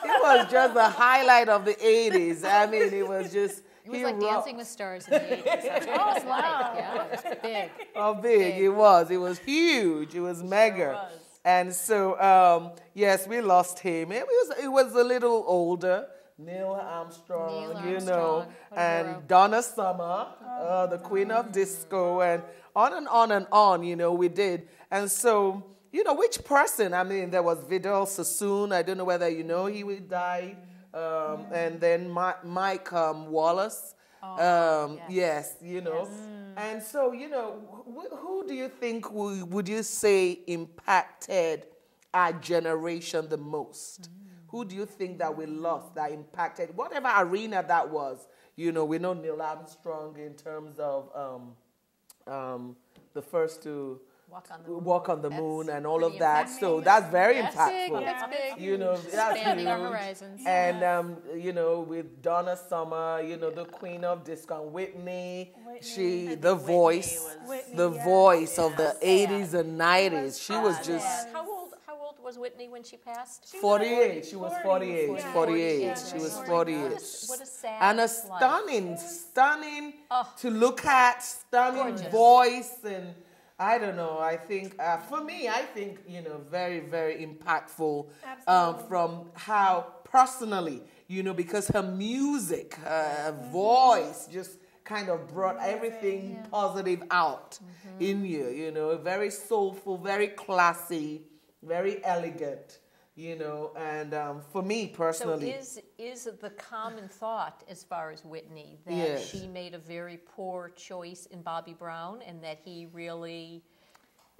[SPEAKER 1] it was just the highlight of the 80s. I mean, it was just.
[SPEAKER 9] It was
[SPEAKER 1] he
[SPEAKER 9] like
[SPEAKER 1] rocked.
[SPEAKER 9] Dancing with Stars in the 80s. That's what it was like. Yeah, it was big.
[SPEAKER 1] Oh, How big it was. It was huge. It was mega. And so, um, yes, we lost him. It was, it was a little older. Neil Armstrong,
[SPEAKER 9] Neil
[SPEAKER 1] you know,
[SPEAKER 9] Armstrong, what a
[SPEAKER 1] and
[SPEAKER 9] hero.
[SPEAKER 1] Donna Summer, uh, the queen of disco, and on and on and on, you know, we did. And so, you know, which person? I mean, there was Vidal Sassoon. I don't know whether you know he died. Um, and then Mi- Mike um, Wallace. Um, yes. you know. And so, you know, wh- who do you think would, would you say impacted our generation the most? Who do you think that we lost that impacted whatever arena that was? You know, we know Neil Armstrong in terms of um, um, the first to
[SPEAKER 6] Walk on the moon.
[SPEAKER 1] walk on the moon and all of that.
[SPEAKER 6] impactful.
[SPEAKER 1] So that's very
[SPEAKER 9] That's
[SPEAKER 1] impactful.
[SPEAKER 9] big. That's big.
[SPEAKER 1] You know, that's
[SPEAKER 9] Expanding our
[SPEAKER 1] huge.
[SPEAKER 9] horizons.
[SPEAKER 1] And um, you know, with Donna Summer, you know, the queen of disco, and Whitney, she, the voice,
[SPEAKER 8] Whitney,
[SPEAKER 1] the
[SPEAKER 8] yes.
[SPEAKER 1] voice of the 80s and 90s. She was just
[SPEAKER 6] Yeah. How old? How old was Whitney when she passed?
[SPEAKER 1] 48. She was 48.
[SPEAKER 8] 40s,
[SPEAKER 1] 48.
[SPEAKER 8] yeah.
[SPEAKER 1] She was 48.
[SPEAKER 6] What a, what a sad
[SPEAKER 1] And a
[SPEAKER 6] life.
[SPEAKER 1] stunning, stunning
[SPEAKER 6] Oh.
[SPEAKER 1] to look at, stunning
[SPEAKER 6] Gorgeous.
[SPEAKER 1] voice, and I don't know. I think uh, for me, I think you know, very, very impactful um, from how personally, you know, because her music, her voice, just kind of brought everything positive out in you. You know, very soulful, very classy, very elegant. You know, and um, for me personally
[SPEAKER 6] So
[SPEAKER 1] personally,
[SPEAKER 6] is is the common thought as far as Whitney that
[SPEAKER 1] Yes.
[SPEAKER 6] she made a very poor choice in Bobby Brown and that he really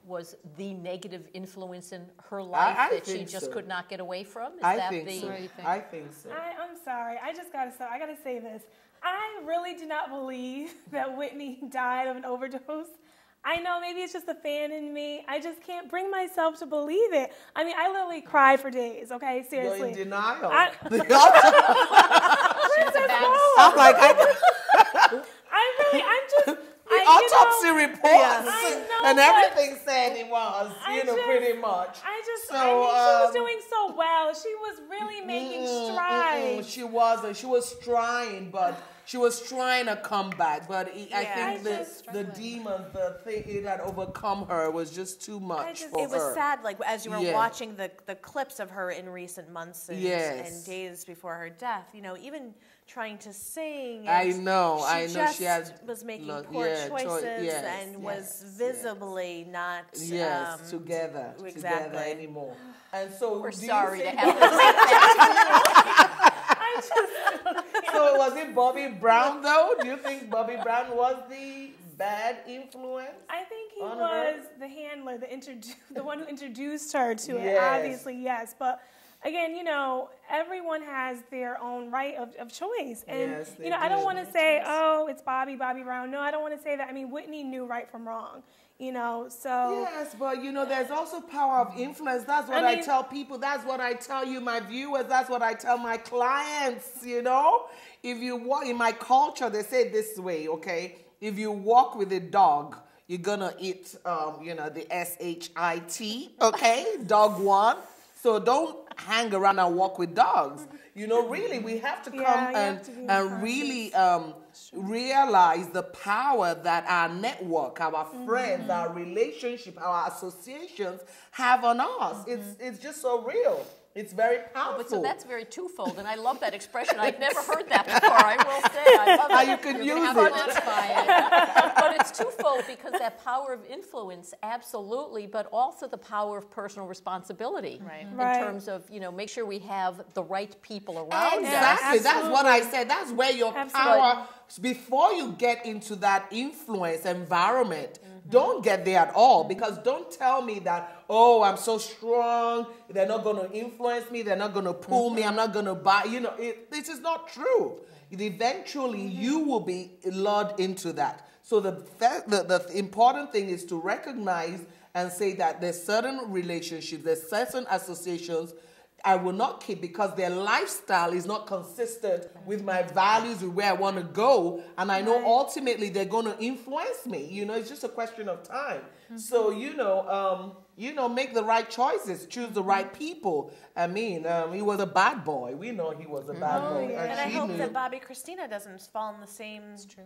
[SPEAKER 6] was the negative influence in her life
[SPEAKER 1] I
[SPEAKER 6] that she just
[SPEAKER 1] so.
[SPEAKER 6] could not get away from? Is
[SPEAKER 1] I
[SPEAKER 6] that
[SPEAKER 1] think
[SPEAKER 6] the
[SPEAKER 1] so.
[SPEAKER 9] What do you think?
[SPEAKER 1] I think so.
[SPEAKER 8] I, I'm sorry. I just gotta say, I gotta say this. I really do not believe that Whitney died of an overdose. I know maybe it's just a fan in me. I just can't bring myself to believe it. I mean, I literally cried for days. Okay, seriously.
[SPEAKER 1] You're
[SPEAKER 8] seriously.
[SPEAKER 1] in denial.
[SPEAKER 8] I,
[SPEAKER 1] I'm like, I,
[SPEAKER 8] I really, I'm just.
[SPEAKER 1] the
[SPEAKER 8] I, you
[SPEAKER 1] autopsy
[SPEAKER 8] know,
[SPEAKER 1] reports
[SPEAKER 8] I
[SPEAKER 1] and everything said it was,
[SPEAKER 8] I
[SPEAKER 1] you know,
[SPEAKER 8] just-
[SPEAKER 1] pretty much.
[SPEAKER 8] I just,
[SPEAKER 1] So,
[SPEAKER 8] I mean, she was
[SPEAKER 1] um,
[SPEAKER 8] doing so well. She was really making
[SPEAKER 1] Mm,
[SPEAKER 8] strides.
[SPEAKER 1] mm, She wasn't. She was trying, but she was trying to come back. But it, I think
[SPEAKER 8] I
[SPEAKER 1] the
[SPEAKER 8] just-
[SPEAKER 1] the demon, the thing it had overcome her was just too much
[SPEAKER 8] just-
[SPEAKER 1] for
[SPEAKER 7] It was
[SPEAKER 1] her.
[SPEAKER 7] sad, like as you were
[SPEAKER 1] Yeah.
[SPEAKER 7] watching the, the clips of her in recent months and,
[SPEAKER 1] Yes.
[SPEAKER 7] and days before her death. You know, even trying to sing.
[SPEAKER 1] I know,
[SPEAKER 7] She
[SPEAKER 1] I know
[SPEAKER 7] just
[SPEAKER 1] she has
[SPEAKER 7] was making
[SPEAKER 1] lo-
[SPEAKER 7] poor
[SPEAKER 1] yeah, choi-
[SPEAKER 7] choices
[SPEAKER 1] yes,
[SPEAKER 7] and was
[SPEAKER 1] yes,
[SPEAKER 7] visibly not.
[SPEAKER 1] Yes,
[SPEAKER 7] um,
[SPEAKER 1] together, together anymore. And so
[SPEAKER 6] We're sorry to
[SPEAKER 1] think-
[SPEAKER 6] have to say that.
[SPEAKER 1] So was it Bobby Brown though? Do you think Bobby Brown was the bad influence?
[SPEAKER 8] I think he was
[SPEAKER 1] her?
[SPEAKER 8] the handler, the introdu- the one who introduced her to it. Obviously, yes, but again, you know, everyone has their own right of, of choice, and
[SPEAKER 1] Yes,
[SPEAKER 8] you know, I don't want to say, oh, it's Bobby, Bobby Brown. No, I don't want to say that. I mean, Whitney knew right from wrong. You know, so
[SPEAKER 1] Yes, but you know, there's also power of influence. That's what
[SPEAKER 8] I
[SPEAKER 1] I, tell people. That's what I tell you, my viewers. That's what I tell my clients. You know, if you walk in my culture, they say it this way. Okay, if you walk with a dog, you're gonna eat, um, you know, the S H I T. Okay, dog one. So don't hang around and walk with dogs. You know, really, we have to come
[SPEAKER 8] Yeah,
[SPEAKER 1] and
[SPEAKER 8] to
[SPEAKER 1] and really um, realize the power that our network, our
[SPEAKER 8] Mm-hmm.
[SPEAKER 1] friends, our relationship, our associations have on us. It's it's just so real. It's very powerful.
[SPEAKER 6] Oh, But so that's very twofold, and I love that expression. I've never heard that before. I will say, I love
[SPEAKER 1] How
[SPEAKER 6] it.
[SPEAKER 1] you can
[SPEAKER 9] You're
[SPEAKER 1] use
[SPEAKER 9] gonna have
[SPEAKER 1] it.
[SPEAKER 9] to quantify it.
[SPEAKER 6] but it's twofold because that power of influence, absolutely, but also the power of personal responsibility. Right. In
[SPEAKER 8] Right.
[SPEAKER 6] terms of, you know, make sure we have the right people around us.
[SPEAKER 1] Exactly. That's what I said. That's where your
[SPEAKER 8] Absolutely.
[SPEAKER 1] power, before you get into that influence environment, Don't get there at all because don't tell me that, oh, I'm so strong, they're not going to influence me, they're not going to pull me, I'm not going to buy. You know, it, this is not true. Eventually, mm-hmm. you will be lured into that. So the, the, the important thing is to recognize and say that there's certain relationships, there's certain associations I will not keep because their lifestyle is not consistent with my values, with where I want to go. And I know ultimately they're going to influence me. You know, it's just a question of time. Mm-hmm. So, you know, um, you know, make the right choices, choose the right people. I mean, um, he was a bad boy. We know he was a bad
[SPEAKER 7] oh,
[SPEAKER 1] boy.
[SPEAKER 7] Yeah. And,
[SPEAKER 1] and
[SPEAKER 7] I hope
[SPEAKER 1] knew.
[SPEAKER 7] that Bobbi Kristina doesn't fall in the same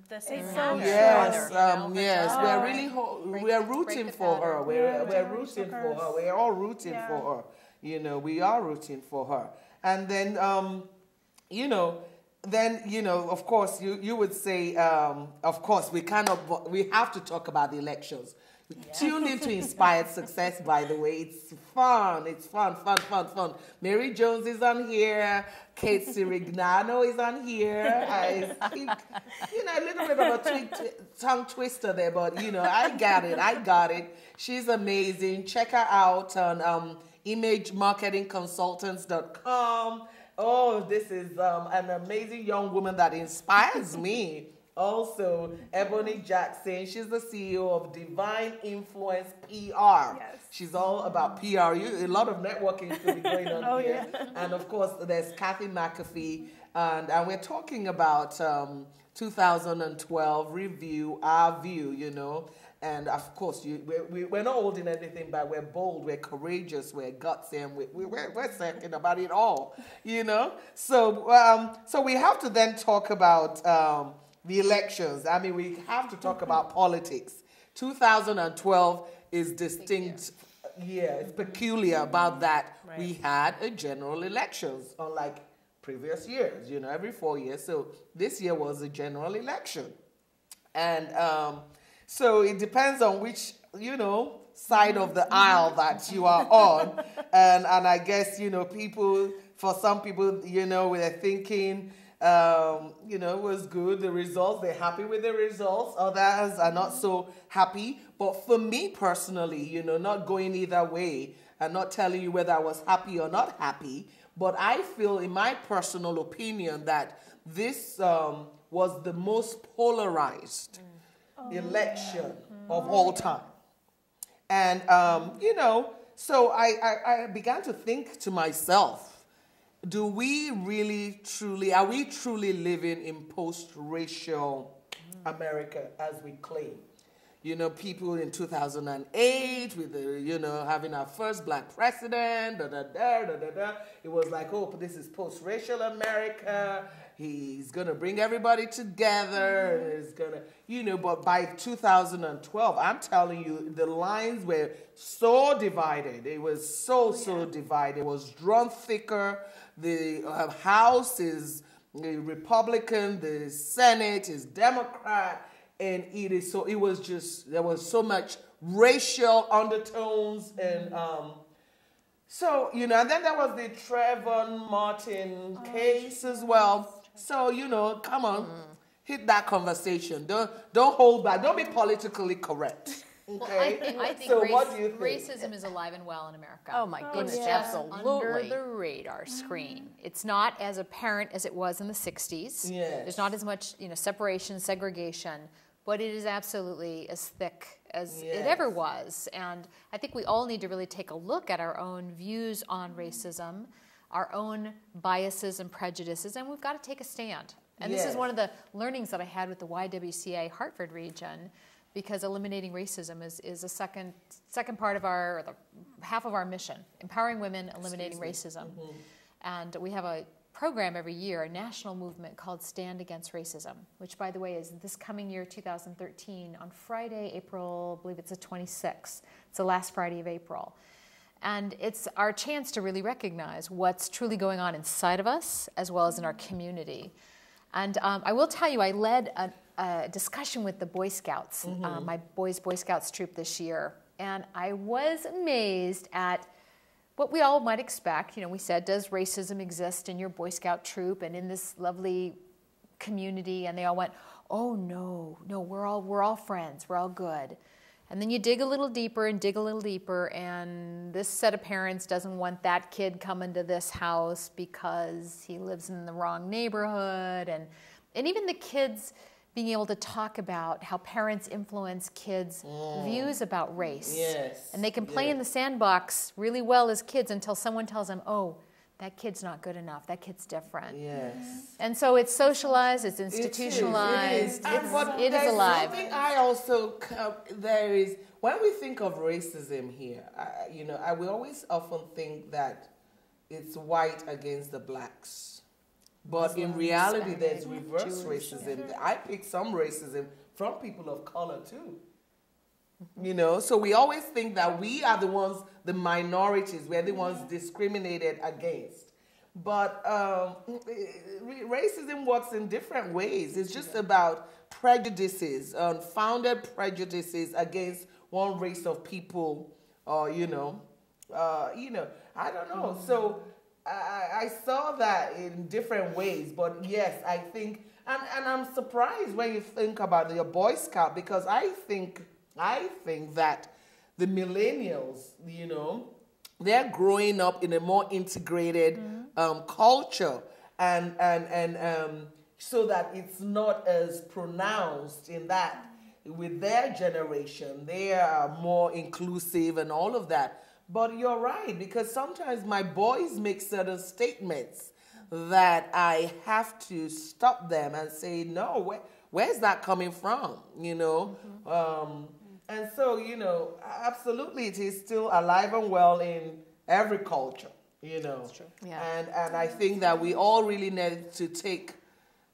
[SPEAKER 7] the same
[SPEAKER 8] It's
[SPEAKER 7] pattern.
[SPEAKER 8] so
[SPEAKER 1] Yes,
[SPEAKER 8] true.
[SPEAKER 1] um, yes,
[SPEAKER 8] Oh.
[SPEAKER 1] we're really ho-
[SPEAKER 9] Break-
[SPEAKER 1] we're rooting for her. We're
[SPEAKER 8] Yeah,
[SPEAKER 1] we're
[SPEAKER 8] generational
[SPEAKER 1] rooting for her. We're all rooting
[SPEAKER 8] Yeah.
[SPEAKER 1] for her. You know, we are rooting for her. And then, um, you know, then you know, of course, you you would say, um, of course, we cannot. We have to talk about the elections. Tune into Inspired Success, by the way. It's fun. It's fun, fun, fun, fun. Mary Jones is on here. Kate Sirignano is on here. I think, you know, a little bit of a twi- tongue twister there, but, you know, I got it. I got it. She's amazing. Check her out on um, imagemarketingconsultants.com. Oh, this is um, an amazing young woman that inspires me. Also, Ebony Jackson, she's the CEO of Divine Influence PR.
[SPEAKER 8] Yes.
[SPEAKER 1] She's all about PR. You, a lot of networking to be going on
[SPEAKER 8] Oh,
[SPEAKER 1] here. And of course, there's Kathy McAfee, and, and we're talking about um, 2012 review, our view, you know. And of course, you, we're, we- we're not holding anything back. We're bold, we're courageous, we're gutsy, and we, we, we're, we're thinking about it all, you know. So, um, so we have to then talk about um, the elections. I mean, we have to talk about politics. 2012 is distinct. Yeah, it's peculiar about that. We had a general elections, unlike previous years. You know, every four years. So this year was a general election, and um, so it depends on which you know side of the aisle that you are on, and and I guess you know people. For some people, you know, they're thinking um, you know, it was good. The results, they're happy with the results. Others are not so happy. But for me personally, you know, not going either way and not telling you whether I was happy or not happy, but I feel, in my personal opinion, that this um, was the most polarized election of all time. And, um, you know, so I, I, I began to think to myself, do we really truly, are we truly living in post racial America as we claim? You know, people in 2008 with the, you know, having our first black president, da da da da da da. It was like, oh, this is post racial America. He's going to bring everybody together. He's going to, you know, but by 2012, I'm telling you, the lines were so divided. It was so, so divided. It was drawn thicker. The uh, House is the Republican, the Senate is Democrat, and it is so. It was just there was so much racial undertones and. Um, so, you know, and then there was the Trayvon Martin case as well. So, you know, come on, hit that conversation. Don't don't hold back. Don't be politically correct. Okay.
[SPEAKER 9] Well, I think, I think
[SPEAKER 1] so
[SPEAKER 9] race-
[SPEAKER 1] what do you think?
[SPEAKER 9] racism is alive and well in America.
[SPEAKER 6] Oh, my goodness,
[SPEAKER 9] It's
[SPEAKER 8] yeah.
[SPEAKER 6] absolutely.
[SPEAKER 9] under the radar screen. Mm-hmm. It's not as apparent as it was in the 60s.
[SPEAKER 1] Yes.
[SPEAKER 9] There's not as much, you know, separation, segregation, but it is absolutely as thick as it ever was. And I think we all need to really take a look at our own views on mm-hmm. racism, our own biases and prejudices, and we've got to take a stand. And this is one of the learnings that I had with the YWCA Hartford region, because eliminating racism is, is a second second part of our or the, half of our mission, empowering women, eliminating racism. Mm-hmm. And we have a program every year, a national movement called Stand Against Racism, which, by the way, is this coming year, 2013, on Friday, April, I believe it's the 26th. It's the last Friday of April. And it's our chance to really recognize what's truly going on inside of us as well as in our community. And um, I will tell you, I led a, a discussion with the Boy Scouts, uh, my boys' Boy Scouts troop this year. And I was amazed at what we all might expect. You know, we said, does racism exist in your Boy Scout troop and in this lovely community? And they all went, oh no, no, we're all we're all friends, we're all good. And then you dig a little deeper and dig a little deeper, and this set of parents doesn't want that kid coming to this house because he lives in the wrong neighborhood. And, and even the kids being able to talk about how parents influence kids' mm. views about race.
[SPEAKER 1] Yes,
[SPEAKER 9] And they can play in the sandbox really well as kids until someone tells them, oh, that kid's not good enough. That kid's different.
[SPEAKER 1] Yes.
[SPEAKER 9] And so it's socialized, it's institutionalized,
[SPEAKER 1] It is,
[SPEAKER 9] it's,
[SPEAKER 1] And what-
[SPEAKER 9] it is alive.
[SPEAKER 1] Something I also co- uh, there is when we think of racism here, I, you know, I we always often think that it's white against the blacks, but in reality, there's reverse racism. I pick some racism from people of color too. You know, so we always think that we are the ones, the minorities, we're the ones discriminated against. But um, racism works in different ways. It's just about prejudices, unfounded prejudices against one race of people, or you know, uh, you know, I don't know. So I, I saw that in different ways. But yes, I think, and, and I'm surprised when you think about your Boy Scout because I think I think that the millennials, you know, they're growing up in a more integrated um, culture, and and and um, so that it's not as pronounced in that with their generation, they are more inclusive and all of that. But you're right because sometimes my boys make certain statements that I have to stop them and say, no, where, where's that coming from? You know. Um, and so, you know, absolutely, it is still alive and well in every culture, you know. That's true.
[SPEAKER 6] Yeah.
[SPEAKER 1] And and I think that we all really need to take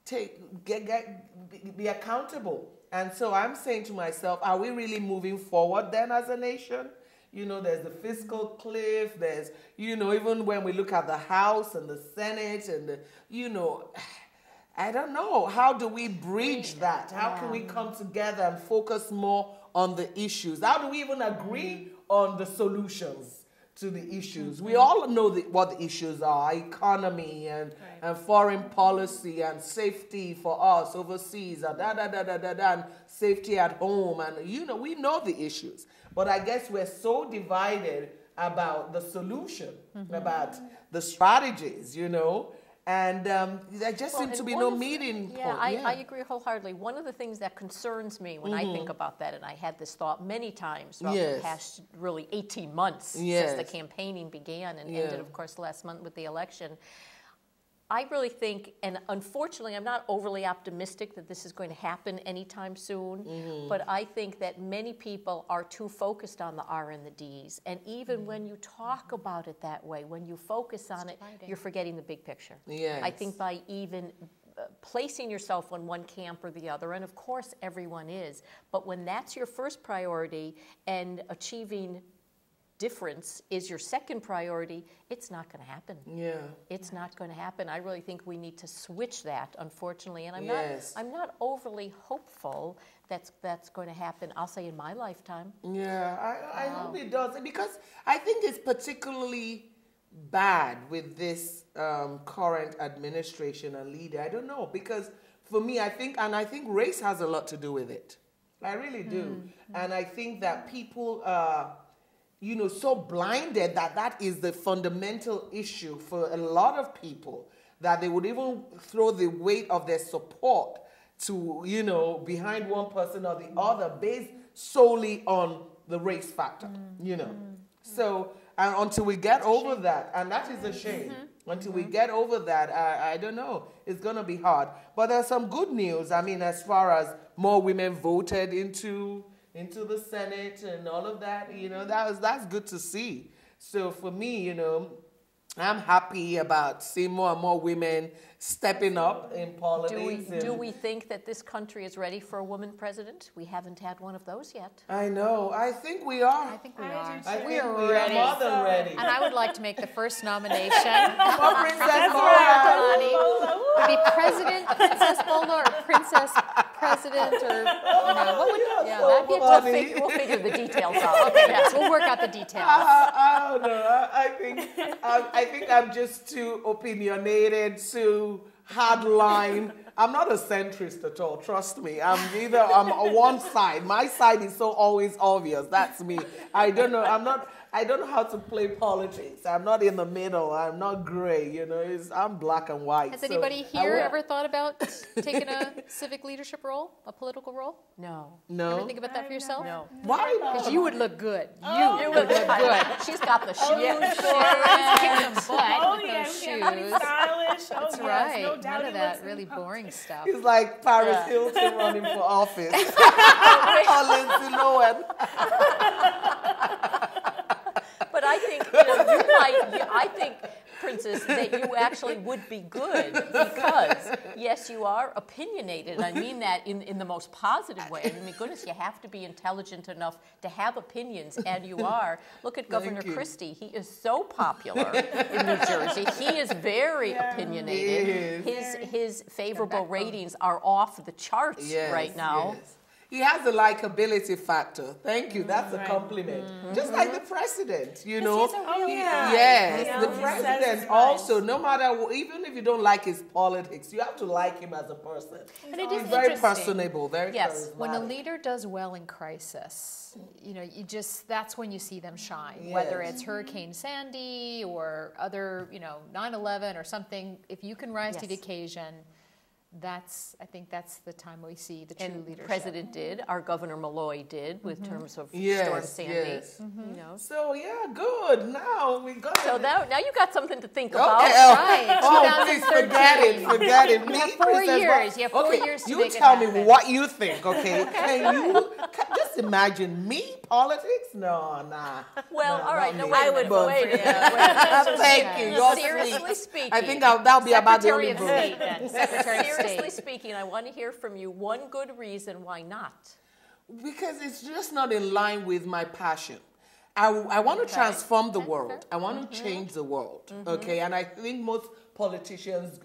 [SPEAKER 1] take get, get be, be accountable. And so I'm saying to myself, are we really moving forward then as a nation? You know, there's the fiscal cliff. There's, you know, even when we look at the House and the Senate and the, you know, I don't know. How do we bridge that? How can we come together and focus more on the issues? How do we even agree on the solutions to the issues? We mm-hmm. all know the, what the issues are economy and, and foreign policy and safety for us overseas, and da da da da da da, and safety at home. And, you know, we know the issues. But I guess we're so divided about the solution, mm-hmm. about the strategies, you know. And um, there just
[SPEAKER 6] Well,
[SPEAKER 1] seems to be no meeting
[SPEAKER 6] Yeah,
[SPEAKER 1] point.
[SPEAKER 6] I, I agree wholeheartedly. One of the things that concerns me when I think about that, and I had this thought many times throughout
[SPEAKER 1] Yes.
[SPEAKER 6] the past really 18 months since the campaigning began and
[SPEAKER 1] Yeah.
[SPEAKER 6] ended, of course, last month with the election. I really think, and unfortunately, I'm not overly optimistic that this is going to happen anytime soon,
[SPEAKER 1] Mm-hmm.
[SPEAKER 6] but I think that many people are too focused on the R and the Ds. And even when
[SPEAKER 1] Mm.
[SPEAKER 6] you talk about it that way, when you focus on it, you're forgetting the big picture. I think by even uh, placing yourself on one camp or the other, and of course everyone is, but when that's your first priority and achieving difference is your second priority, it's not going to happen.
[SPEAKER 1] Yeah.
[SPEAKER 6] It's not going to happen. I really think we need to switch that, unfortunately, and I'm
[SPEAKER 1] Yes.
[SPEAKER 6] not. I'm not overly hopeful that's that's going to happen. I'll say in my lifetime.
[SPEAKER 1] Yeah, I, I hope it does because I think it's particularly bad with this um, current administration and leader. I don't know because for me, I think, and I think race has a lot to do with it. I really do, and I think that people are, you know, so blinded that that is the fundamental issue for a lot of people that they would even throw the weight of their support to, you know, behind one person or the other based solely on the race factor, you know. So, and until we get over that, and that is a shame. Until we get over that, I, I don't know. It's going to be hard. But there's some good news. I mean, as far as more women voted into into the Senate and all of that, you know, that was that's good to see. So for me, you know, I'm happy about seeing more and more women stepping up in politics.
[SPEAKER 6] Do we
[SPEAKER 1] and-
[SPEAKER 6] do we think that this country is ready for a woman president? We haven't had one of those yet.
[SPEAKER 1] I know. I think we are.
[SPEAKER 9] I think we
[SPEAKER 8] I
[SPEAKER 9] are.
[SPEAKER 8] do
[SPEAKER 1] I
[SPEAKER 8] too.
[SPEAKER 1] think
[SPEAKER 9] are
[SPEAKER 1] we
[SPEAKER 9] ready.
[SPEAKER 1] are more than ready.
[SPEAKER 9] And I would like to make the first nomination.
[SPEAKER 1] For Princess
[SPEAKER 9] Adelani.
[SPEAKER 1] Paula.
[SPEAKER 9] Would be President Princess Bola or Princess President or you know oh, what would yeah
[SPEAKER 1] so
[SPEAKER 9] that'd be a
[SPEAKER 6] We'll,
[SPEAKER 9] tough
[SPEAKER 6] we'll figure the details out.
[SPEAKER 9] Okay, yes, we'll work out the details.
[SPEAKER 1] I, I don't know. I, I think I, I think I'm just too opinionated, too hardline I'm not a centrist at all. Trust me. I'm either I'm on one side. My side is so always obvious. That's me. I don't know. I'm not. I don't know how to play politics. I'm not in the middle. I'm not gray. You know, it's, I'm black and white.
[SPEAKER 9] Has
[SPEAKER 1] So
[SPEAKER 9] anybody here ever thought about taking a civic leadership role, a political role?
[SPEAKER 6] No.
[SPEAKER 1] No.
[SPEAKER 9] Ever think about that for yourself?
[SPEAKER 6] No.
[SPEAKER 1] Why?
[SPEAKER 9] Because you would look good.
[SPEAKER 8] Oh,
[SPEAKER 9] you would look good.
[SPEAKER 6] She's got the shoes Oh,
[SPEAKER 9] Yeah,
[SPEAKER 6] for
[SPEAKER 9] kick some butt
[SPEAKER 8] Oh
[SPEAKER 9] with
[SPEAKER 8] yeah,
[SPEAKER 9] those
[SPEAKER 8] we have to be
[SPEAKER 9] shoes.
[SPEAKER 8] stylish. Oh
[SPEAKER 9] That's
[SPEAKER 8] yes,
[SPEAKER 9] right.
[SPEAKER 8] no
[SPEAKER 9] None of that
[SPEAKER 8] looks
[SPEAKER 9] really boring stuff.
[SPEAKER 1] It's like Paris
[SPEAKER 6] Yeah.
[SPEAKER 1] Hilton running for office. or Lindsay Lohan.
[SPEAKER 6] I think you know, you might. I think, Princess, that you actually would be good because yes, you are opinionated. I mean that in, in the most positive way. I mean, goodness, you have to be intelligent enough to have opinions, and you are. Look at Governor. Christie. He is so popular in New Jersey. He is very opinionated.
[SPEAKER 1] He is.
[SPEAKER 6] His his favorable ratings are off the charts
[SPEAKER 1] Yes,
[SPEAKER 6] right now.
[SPEAKER 1] yes. He has a likability factor. Thank you. That's a compliment. Mm-hmm. Just like the president, you know.
[SPEAKER 7] he's a real guy.
[SPEAKER 1] Yes,
[SPEAKER 7] You know,
[SPEAKER 1] the president also,
[SPEAKER 7] mind.
[SPEAKER 1] no matter even if you don't like his politics, you have to like him as a person.
[SPEAKER 9] And it
[SPEAKER 1] He's
[SPEAKER 9] is
[SPEAKER 1] very personable, very
[SPEAKER 6] Yes.
[SPEAKER 9] When a leader does well in crisis, you know, you just that's when you see them shine. Whether it's Hurricane Sandy or other, you know, 9/11 or something, if you can rise to the occasion, that's I think that's the time we see the true
[SPEAKER 6] And
[SPEAKER 9] leadership.
[SPEAKER 6] president did, our Governor Malloy did, with mm-hmm. terms of Storm
[SPEAKER 1] Yes,
[SPEAKER 6] Sandy.
[SPEAKER 1] yes.
[SPEAKER 6] You mm-hmm. know.
[SPEAKER 1] So yeah, good. Now we got
[SPEAKER 6] So now, now you got something to think
[SPEAKER 1] Okay.
[SPEAKER 6] about.
[SPEAKER 1] Oh,
[SPEAKER 9] Right,
[SPEAKER 1] oh, please forget it. Forget it. Me,
[SPEAKER 9] have four
[SPEAKER 1] Princess
[SPEAKER 9] years.
[SPEAKER 1] Rock-
[SPEAKER 9] You have four
[SPEAKER 1] okay,
[SPEAKER 9] years to
[SPEAKER 1] you
[SPEAKER 9] make it
[SPEAKER 1] tell me what you think, okay? Can you can, just imagine me politics? No, nah.
[SPEAKER 6] Well,
[SPEAKER 1] no,
[SPEAKER 6] all right,
[SPEAKER 1] not
[SPEAKER 6] no,
[SPEAKER 1] me.
[SPEAKER 6] wait a minute,
[SPEAKER 1] But-
[SPEAKER 6] wait a wait a.
[SPEAKER 1] Thank you. You're
[SPEAKER 6] Seriously
[SPEAKER 1] sweet.
[SPEAKER 6] speaking,
[SPEAKER 1] I think I'll, that'll be about the only
[SPEAKER 9] of
[SPEAKER 1] vote.
[SPEAKER 9] State then. Secretary of
[SPEAKER 6] Seriously speaking, I want to hear from you one good reason why not.
[SPEAKER 1] Because it's just not in line with my passion. I, I want to transform the world. I want
[SPEAKER 6] Mm-hmm.
[SPEAKER 1] to change the world. Okay, and I think most politicians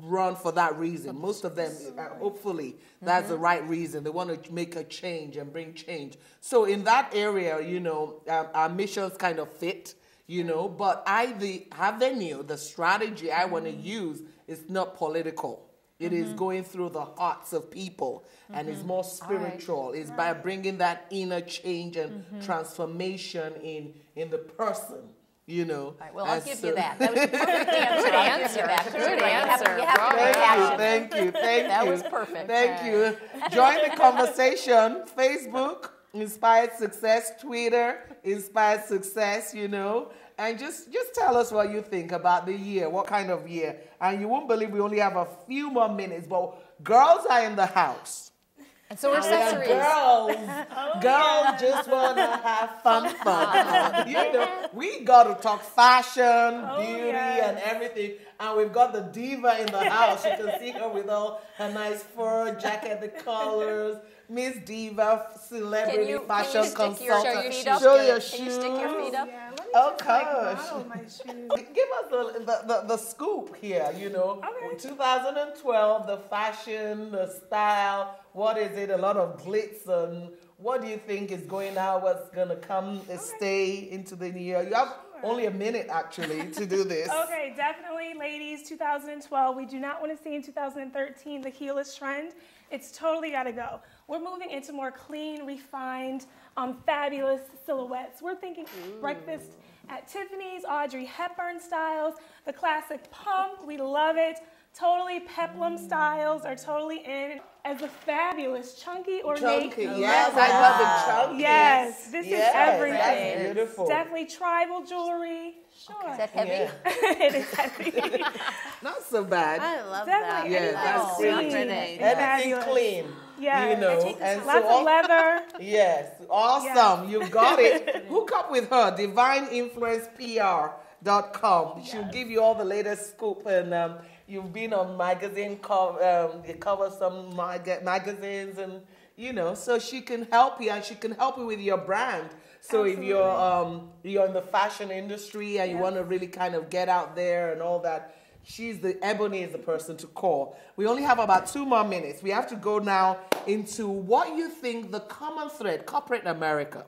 [SPEAKER 1] run for that reason. Most of them, uh, hopefully, that's the
[SPEAKER 6] Mm-hmm.
[SPEAKER 1] right reason. They want to make a change and bring change. So in that area, you know, um, our missions kind of fit. You know, but I the avenue, the new the strategy I want to use is not political. It is going through the hearts of people and it's more spiritual. It's by bringing that inner change and transformation in in the person, you know.
[SPEAKER 6] All right, well, I'll give
[SPEAKER 1] so-
[SPEAKER 6] you that. That was a perfect answer. I'll give you
[SPEAKER 9] Good
[SPEAKER 6] you're. You have-
[SPEAKER 9] answer.
[SPEAKER 6] You have
[SPEAKER 1] Thank you, thank you, thank
[SPEAKER 6] That
[SPEAKER 1] you.
[SPEAKER 6] was perfect.
[SPEAKER 1] Thank you. Join the conversation. Facebook, Inspired Success, Twitter, Inspired Success, you know. And just, just tell us what you think about the year, what kind of year. And you won't believe we only have a few more minutes, but girls are in the house.
[SPEAKER 9] And so we're
[SPEAKER 1] And
[SPEAKER 9] accessories.
[SPEAKER 1] girls, oh, girls just wanna have fun, fun. you know, we got to talk fashion, oh, beauty,
[SPEAKER 8] yes.
[SPEAKER 1] and everything. And we've got the diva in the house. You can see her with all her nice fur jacket, the colors. Miss Diva, celebrity
[SPEAKER 6] Can you, can
[SPEAKER 1] fashion
[SPEAKER 6] you stick your
[SPEAKER 1] consultant.
[SPEAKER 6] feet up?
[SPEAKER 1] Show your
[SPEAKER 6] Can
[SPEAKER 1] shoes.
[SPEAKER 6] you stick your feet up?
[SPEAKER 8] Yeah, let me
[SPEAKER 1] Oh,
[SPEAKER 8] just
[SPEAKER 1] gosh.
[SPEAKER 8] model my shoes.
[SPEAKER 1] Give us the, the, the, the scoop here, you know.
[SPEAKER 8] Okay.
[SPEAKER 1] 2012, the fashion, the style, what is it? A lot of glitz and what do you think is going out? What's going to come and stay into the new year? You have only a minute actually to do this.
[SPEAKER 8] Okay, definitely, ladies. 2012. We do not want to see in 2013 the heelless trend. It's totally got to go. We're moving into more clean, refined, um, fabulous silhouettes. We're thinking breakfast at Tiffany's, Audrey Hepburn styles, the classic pump. We love it. Totally peplum styles are totally in as a fabulous chunky ornate.
[SPEAKER 1] Chunky, yes, I love the chunky.
[SPEAKER 8] Yes, this is everything.
[SPEAKER 1] That's beautiful.
[SPEAKER 8] Definitely tribal jewelry. Sure.
[SPEAKER 6] Is that heavy?
[SPEAKER 1] Yeah.
[SPEAKER 8] it is heavy.
[SPEAKER 1] Not so bad.
[SPEAKER 7] I love
[SPEAKER 8] Definitely.
[SPEAKER 1] Yes,
[SPEAKER 8] anything
[SPEAKER 1] that's
[SPEAKER 8] clean
[SPEAKER 1] pretty.
[SPEAKER 8] is
[SPEAKER 1] Anything
[SPEAKER 8] fabulous.
[SPEAKER 1] clean.
[SPEAKER 8] Yeah.
[SPEAKER 1] You know, and
[SPEAKER 8] lots
[SPEAKER 1] so all-
[SPEAKER 8] of leather.
[SPEAKER 1] Yes, awesome. You got it. Hook up with her, divineinfluencepr.com. She'll give you all the latest scoop. And um, you've been on magazine, co- um, you cover some mag- magazines, and you know, so she can help you and she can help you with your brand. So if you're um, you're in the fashion industry and you want to really kind of get out there and all that, she's the Ebony is the person to call. We only have about two more minutes. We have to go now into what you think the common thread, corporate America.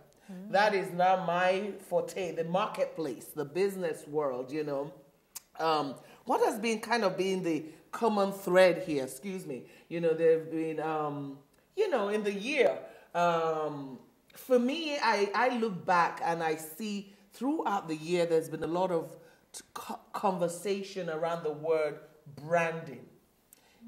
[SPEAKER 1] That is now my forte, the marketplace, the business world. You know, um, what has been kind of been the common thread here. Excuse me. You know, there've been, um, you know, in the year. Um, for me, I, I look back and I see throughout the year there's been a lot of t- conversation around the word branding.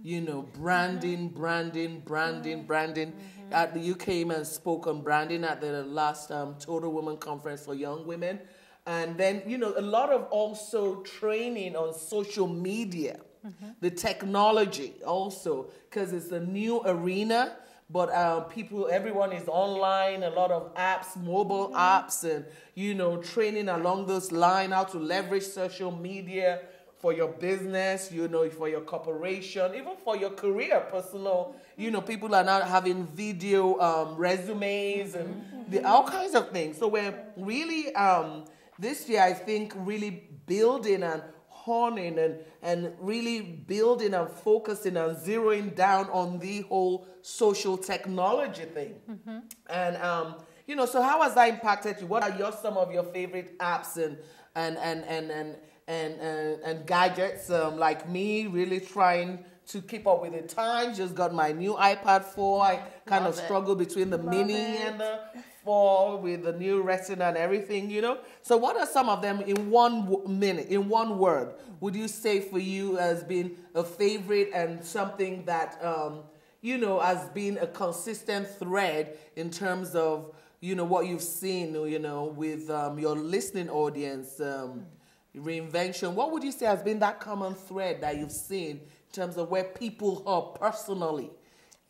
[SPEAKER 1] You know, branding, branding, branding, branding. At the UK came and spoke on branding at the last um, Total Women Conference for Young Women. And then, you know, a lot of also training on social media, the technology also, because it's a new arena but uh, people, everyone is online. A lot of apps, mobile apps, and you know, training along those lines, how to leverage social media for your business, you know, for your corporation, even for your career, personal. You know, people are now having video um, resumes and the, all kinds of things. So we're really um, this year, I think, really building and honing and, and really building and focusing and zeroing down on the whole social technology thing. And, um, you know, so how has that impacted you? What are your, some of your favorite apps and, and, and, and, and, and, and, and gadgets? Um, like me, really trying to keep up with the times. Just got my new iPad 4. I kind
[SPEAKER 6] Love
[SPEAKER 1] of
[SPEAKER 6] it.
[SPEAKER 1] struggle between the mini and the 4 with the new retina and everything, you know? So, what are some of them in one minute, in one word, would you say for you as being a favorite and something that, um, you know, has been a consistent thread in terms of, you know, what you've seen, you know, with um, your listening audience? Um, reinvention. What would you say has been that common thread that you've seen in terms of where people are personally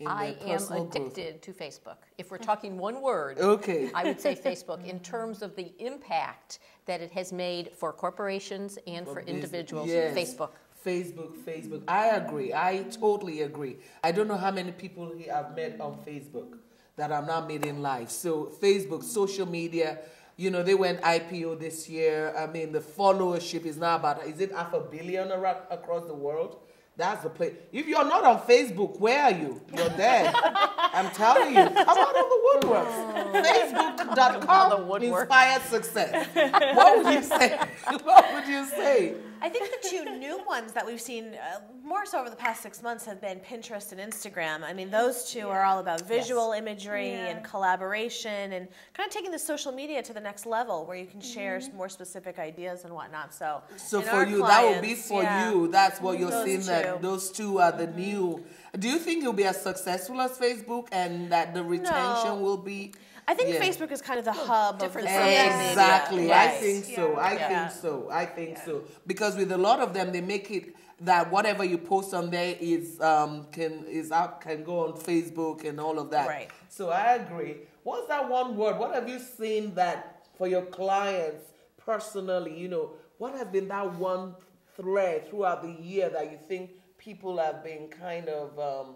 [SPEAKER 1] in
[SPEAKER 6] I am
[SPEAKER 1] personal growth?
[SPEAKER 6] addicted to Facebook. If we're talking one word,
[SPEAKER 1] Okay.
[SPEAKER 6] I would say Facebook in terms of the impact that it has made for corporations and for
[SPEAKER 1] business.
[SPEAKER 6] individuals.
[SPEAKER 1] Yes.
[SPEAKER 6] Facebook.
[SPEAKER 1] Facebook, Facebook. I agree. I totally agree. I don't know how many people I've met on Facebook that I'm not meeting live. So Facebook, social media, you know, they went IPO this year. I mean, the followership is now about, is it half a billion around, across the world? That's the place. If you're not on Facebook, where are you? You're dead. I'm telling you. Come out of the woodworks. Facebook.com
[SPEAKER 6] woodwork.
[SPEAKER 1] inspired success. What would you say? What would you say?
[SPEAKER 7] I think the two new ones that we've seen uh, more so over the past six months have been Pinterest and Instagram. I mean, those two are all about visual imagery
[SPEAKER 8] Yeah.
[SPEAKER 7] and collaboration and kind of taking the social media to the next level where you can share
[SPEAKER 8] Mm-hmm.
[SPEAKER 7] more specific ideas and whatnot. So,
[SPEAKER 1] So for
[SPEAKER 7] our
[SPEAKER 1] you, that will be for
[SPEAKER 7] yeah.
[SPEAKER 1] you. That's what you're
[SPEAKER 7] Those
[SPEAKER 1] seeing that those two are the new. Do you think it'll be as successful as Facebook and that the retention
[SPEAKER 7] No.
[SPEAKER 1] will be?
[SPEAKER 7] I think
[SPEAKER 1] Yeah.
[SPEAKER 7] Facebook is kind of the hub of
[SPEAKER 6] different
[SPEAKER 7] the
[SPEAKER 6] social
[SPEAKER 7] social
[SPEAKER 6] media.
[SPEAKER 1] Exactly. I think so. I
[SPEAKER 7] Yeah.
[SPEAKER 1] think so. I think so. Because with a lot of them, they make it that whatever you post on there is um, can is out can go on Facebook and all of that.
[SPEAKER 7] Right.
[SPEAKER 1] So I agree. What's that one word? What have you seen that for your clients personally? You know, what has been that one thread throughout the year that you think people have been kind of um,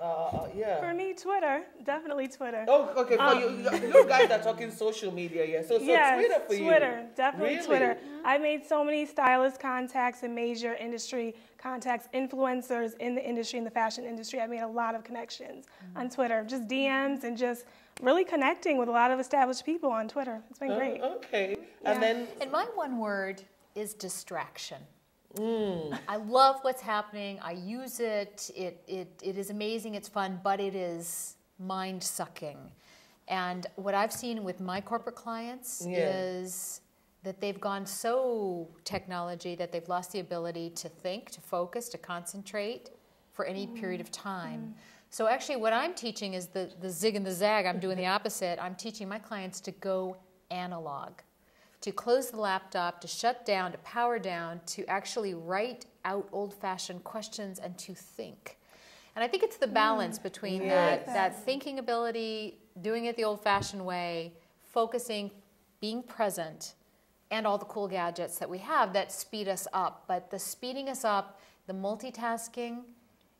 [SPEAKER 1] uh, yeah.
[SPEAKER 8] For me, Twitter, definitely Twitter.
[SPEAKER 1] Oh, okay. For you, you you guys are talking social media, yeah. So, so
[SPEAKER 8] yes,
[SPEAKER 1] Twitter for you.
[SPEAKER 8] Twitter, definitely
[SPEAKER 1] Really?
[SPEAKER 8] Twitter. I made so many stylist contacts and major industry contacts, influencers in the industry, in the fashion industry. I made a lot of connections
[SPEAKER 1] Mm-hmm.
[SPEAKER 8] on Twitter, just DMs and just really connecting with a lot of established people on Twitter. It's been
[SPEAKER 1] Uh,
[SPEAKER 8] great.
[SPEAKER 1] okay.
[SPEAKER 8] Yeah.
[SPEAKER 1] And then
[SPEAKER 9] And my one word is distraction.
[SPEAKER 1] Mm.
[SPEAKER 9] I love what's happening. I use it. It, it. it is amazing. It's fun, but it is mind sucking. And what I've seen with my corporate clients
[SPEAKER 1] Yeah.
[SPEAKER 9] is that they've gone so technology that they've lost the ability to think, to focus, to concentrate for any period of time. So actually, what I'm teaching is the, the zig and the zag. I'm doing the opposite. I'm teaching my clients to go analog to close the laptop, to shut down, to power down, to actually write out old fashioned questions and to think. And I think it's the mm. balance between that, that thinking ability, doing it the old fashioned way, focusing, being present, and all the cool gadgets that we have that speed us up. But the speeding us up, the multitasking,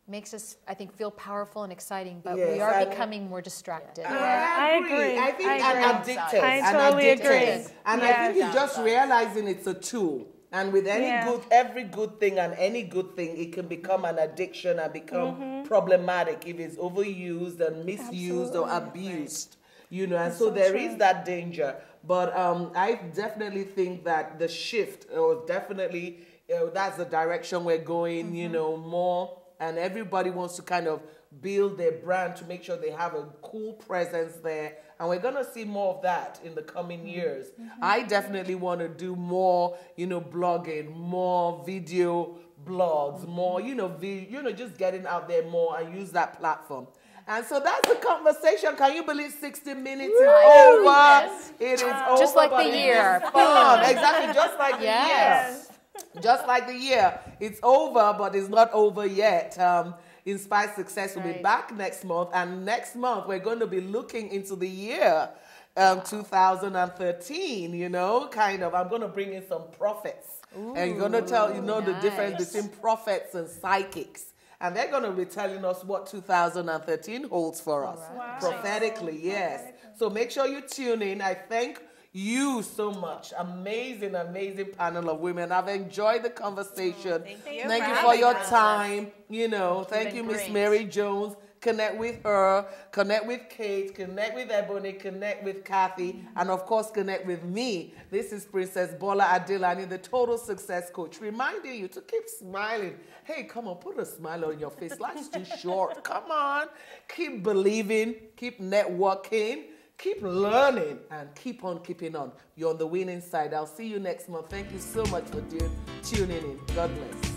[SPEAKER 9] makes us, I think, feel powerful and exciting, but
[SPEAKER 1] Yes,
[SPEAKER 9] we are
[SPEAKER 1] I-
[SPEAKER 9] becoming more distracted. Yeah.
[SPEAKER 8] I agree.
[SPEAKER 1] I think
[SPEAKER 8] I
[SPEAKER 1] and
[SPEAKER 8] agree.
[SPEAKER 1] addicted.
[SPEAKER 8] I
[SPEAKER 1] and
[SPEAKER 8] totally
[SPEAKER 1] addicted.
[SPEAKER 8] agree.
[SPEAKER 1] And I think it's just realizing it's a tool. And with any
[SPEAKER 8] Yeah.
[SPEAKER 1] good, every good thing and any good thing, it can become an addiction and become
[SPEAKER 8] Mm-hmm.
[SPEAKER 1] problematic if it's overused and misused or abused. You know, and so,
[SPEAKER 8] so
[SPEAKER 1] there is
[SPEAKER 8] true.
[SPEAKER 1] that danger. But um, I definitely think that the shift, or definitely uh, that's the direction we're going, you know, more. And everybody wants to kind of build their brand to make sure they have a cool presence there. And we're going to see more of that in the coming mm-hmm. years. Mm-hmm. I definitely want to do more, you know, blogging, more video blogs, mm-hmm. more, you know, vi- you know, just getting out there more and use that platform. And so that's the conversation. Can you believe 60 minutes is over?
[SPEAKER 6] Yes.
[SPEAKER 1] It is over.
[SPEAKER 9] Just like the year.
[SPEAKER 1] Fun. exactly, just like the year. Just like the year. It's over, but it's not over yet. Um, Inspire Success will be back next month. And next month, we're going to be looking into the year um, 2013, you know, kind of. I'm going to bring in some prophets. and you're going to tell, you know, the difference
[SPEAKER 9] nice.
[SPEAKER 1] between prophets and psychics. And they're going to be telling us what 2013 holds for us prophetically, yes. So make sure you tune in. I thank you so much. Amazing, amazing panel of women. I've enjoyed the conversation.
[SPEAKER 7] Thank you
[SPEAKER 1] Thank
[SPEAKER 7] for
[SPEAKER 1] you for your time. You know, thank you, Miss. Mary Jones. Connect with her, connect with Kate, connect with Ebony, connect with Kathy, mm-hmm. and of course, connect with me. This is Princess Bola Adelani, the Total Success Coach, reminding you to keep smiling. Hey, come on, put a smile on your face. Life's too short. Come on. Keep believing, keep networking, keep learning, and keep on keeping on. You're on the winning side. I'll see you next month. Thank you so much for tuning in. God bless.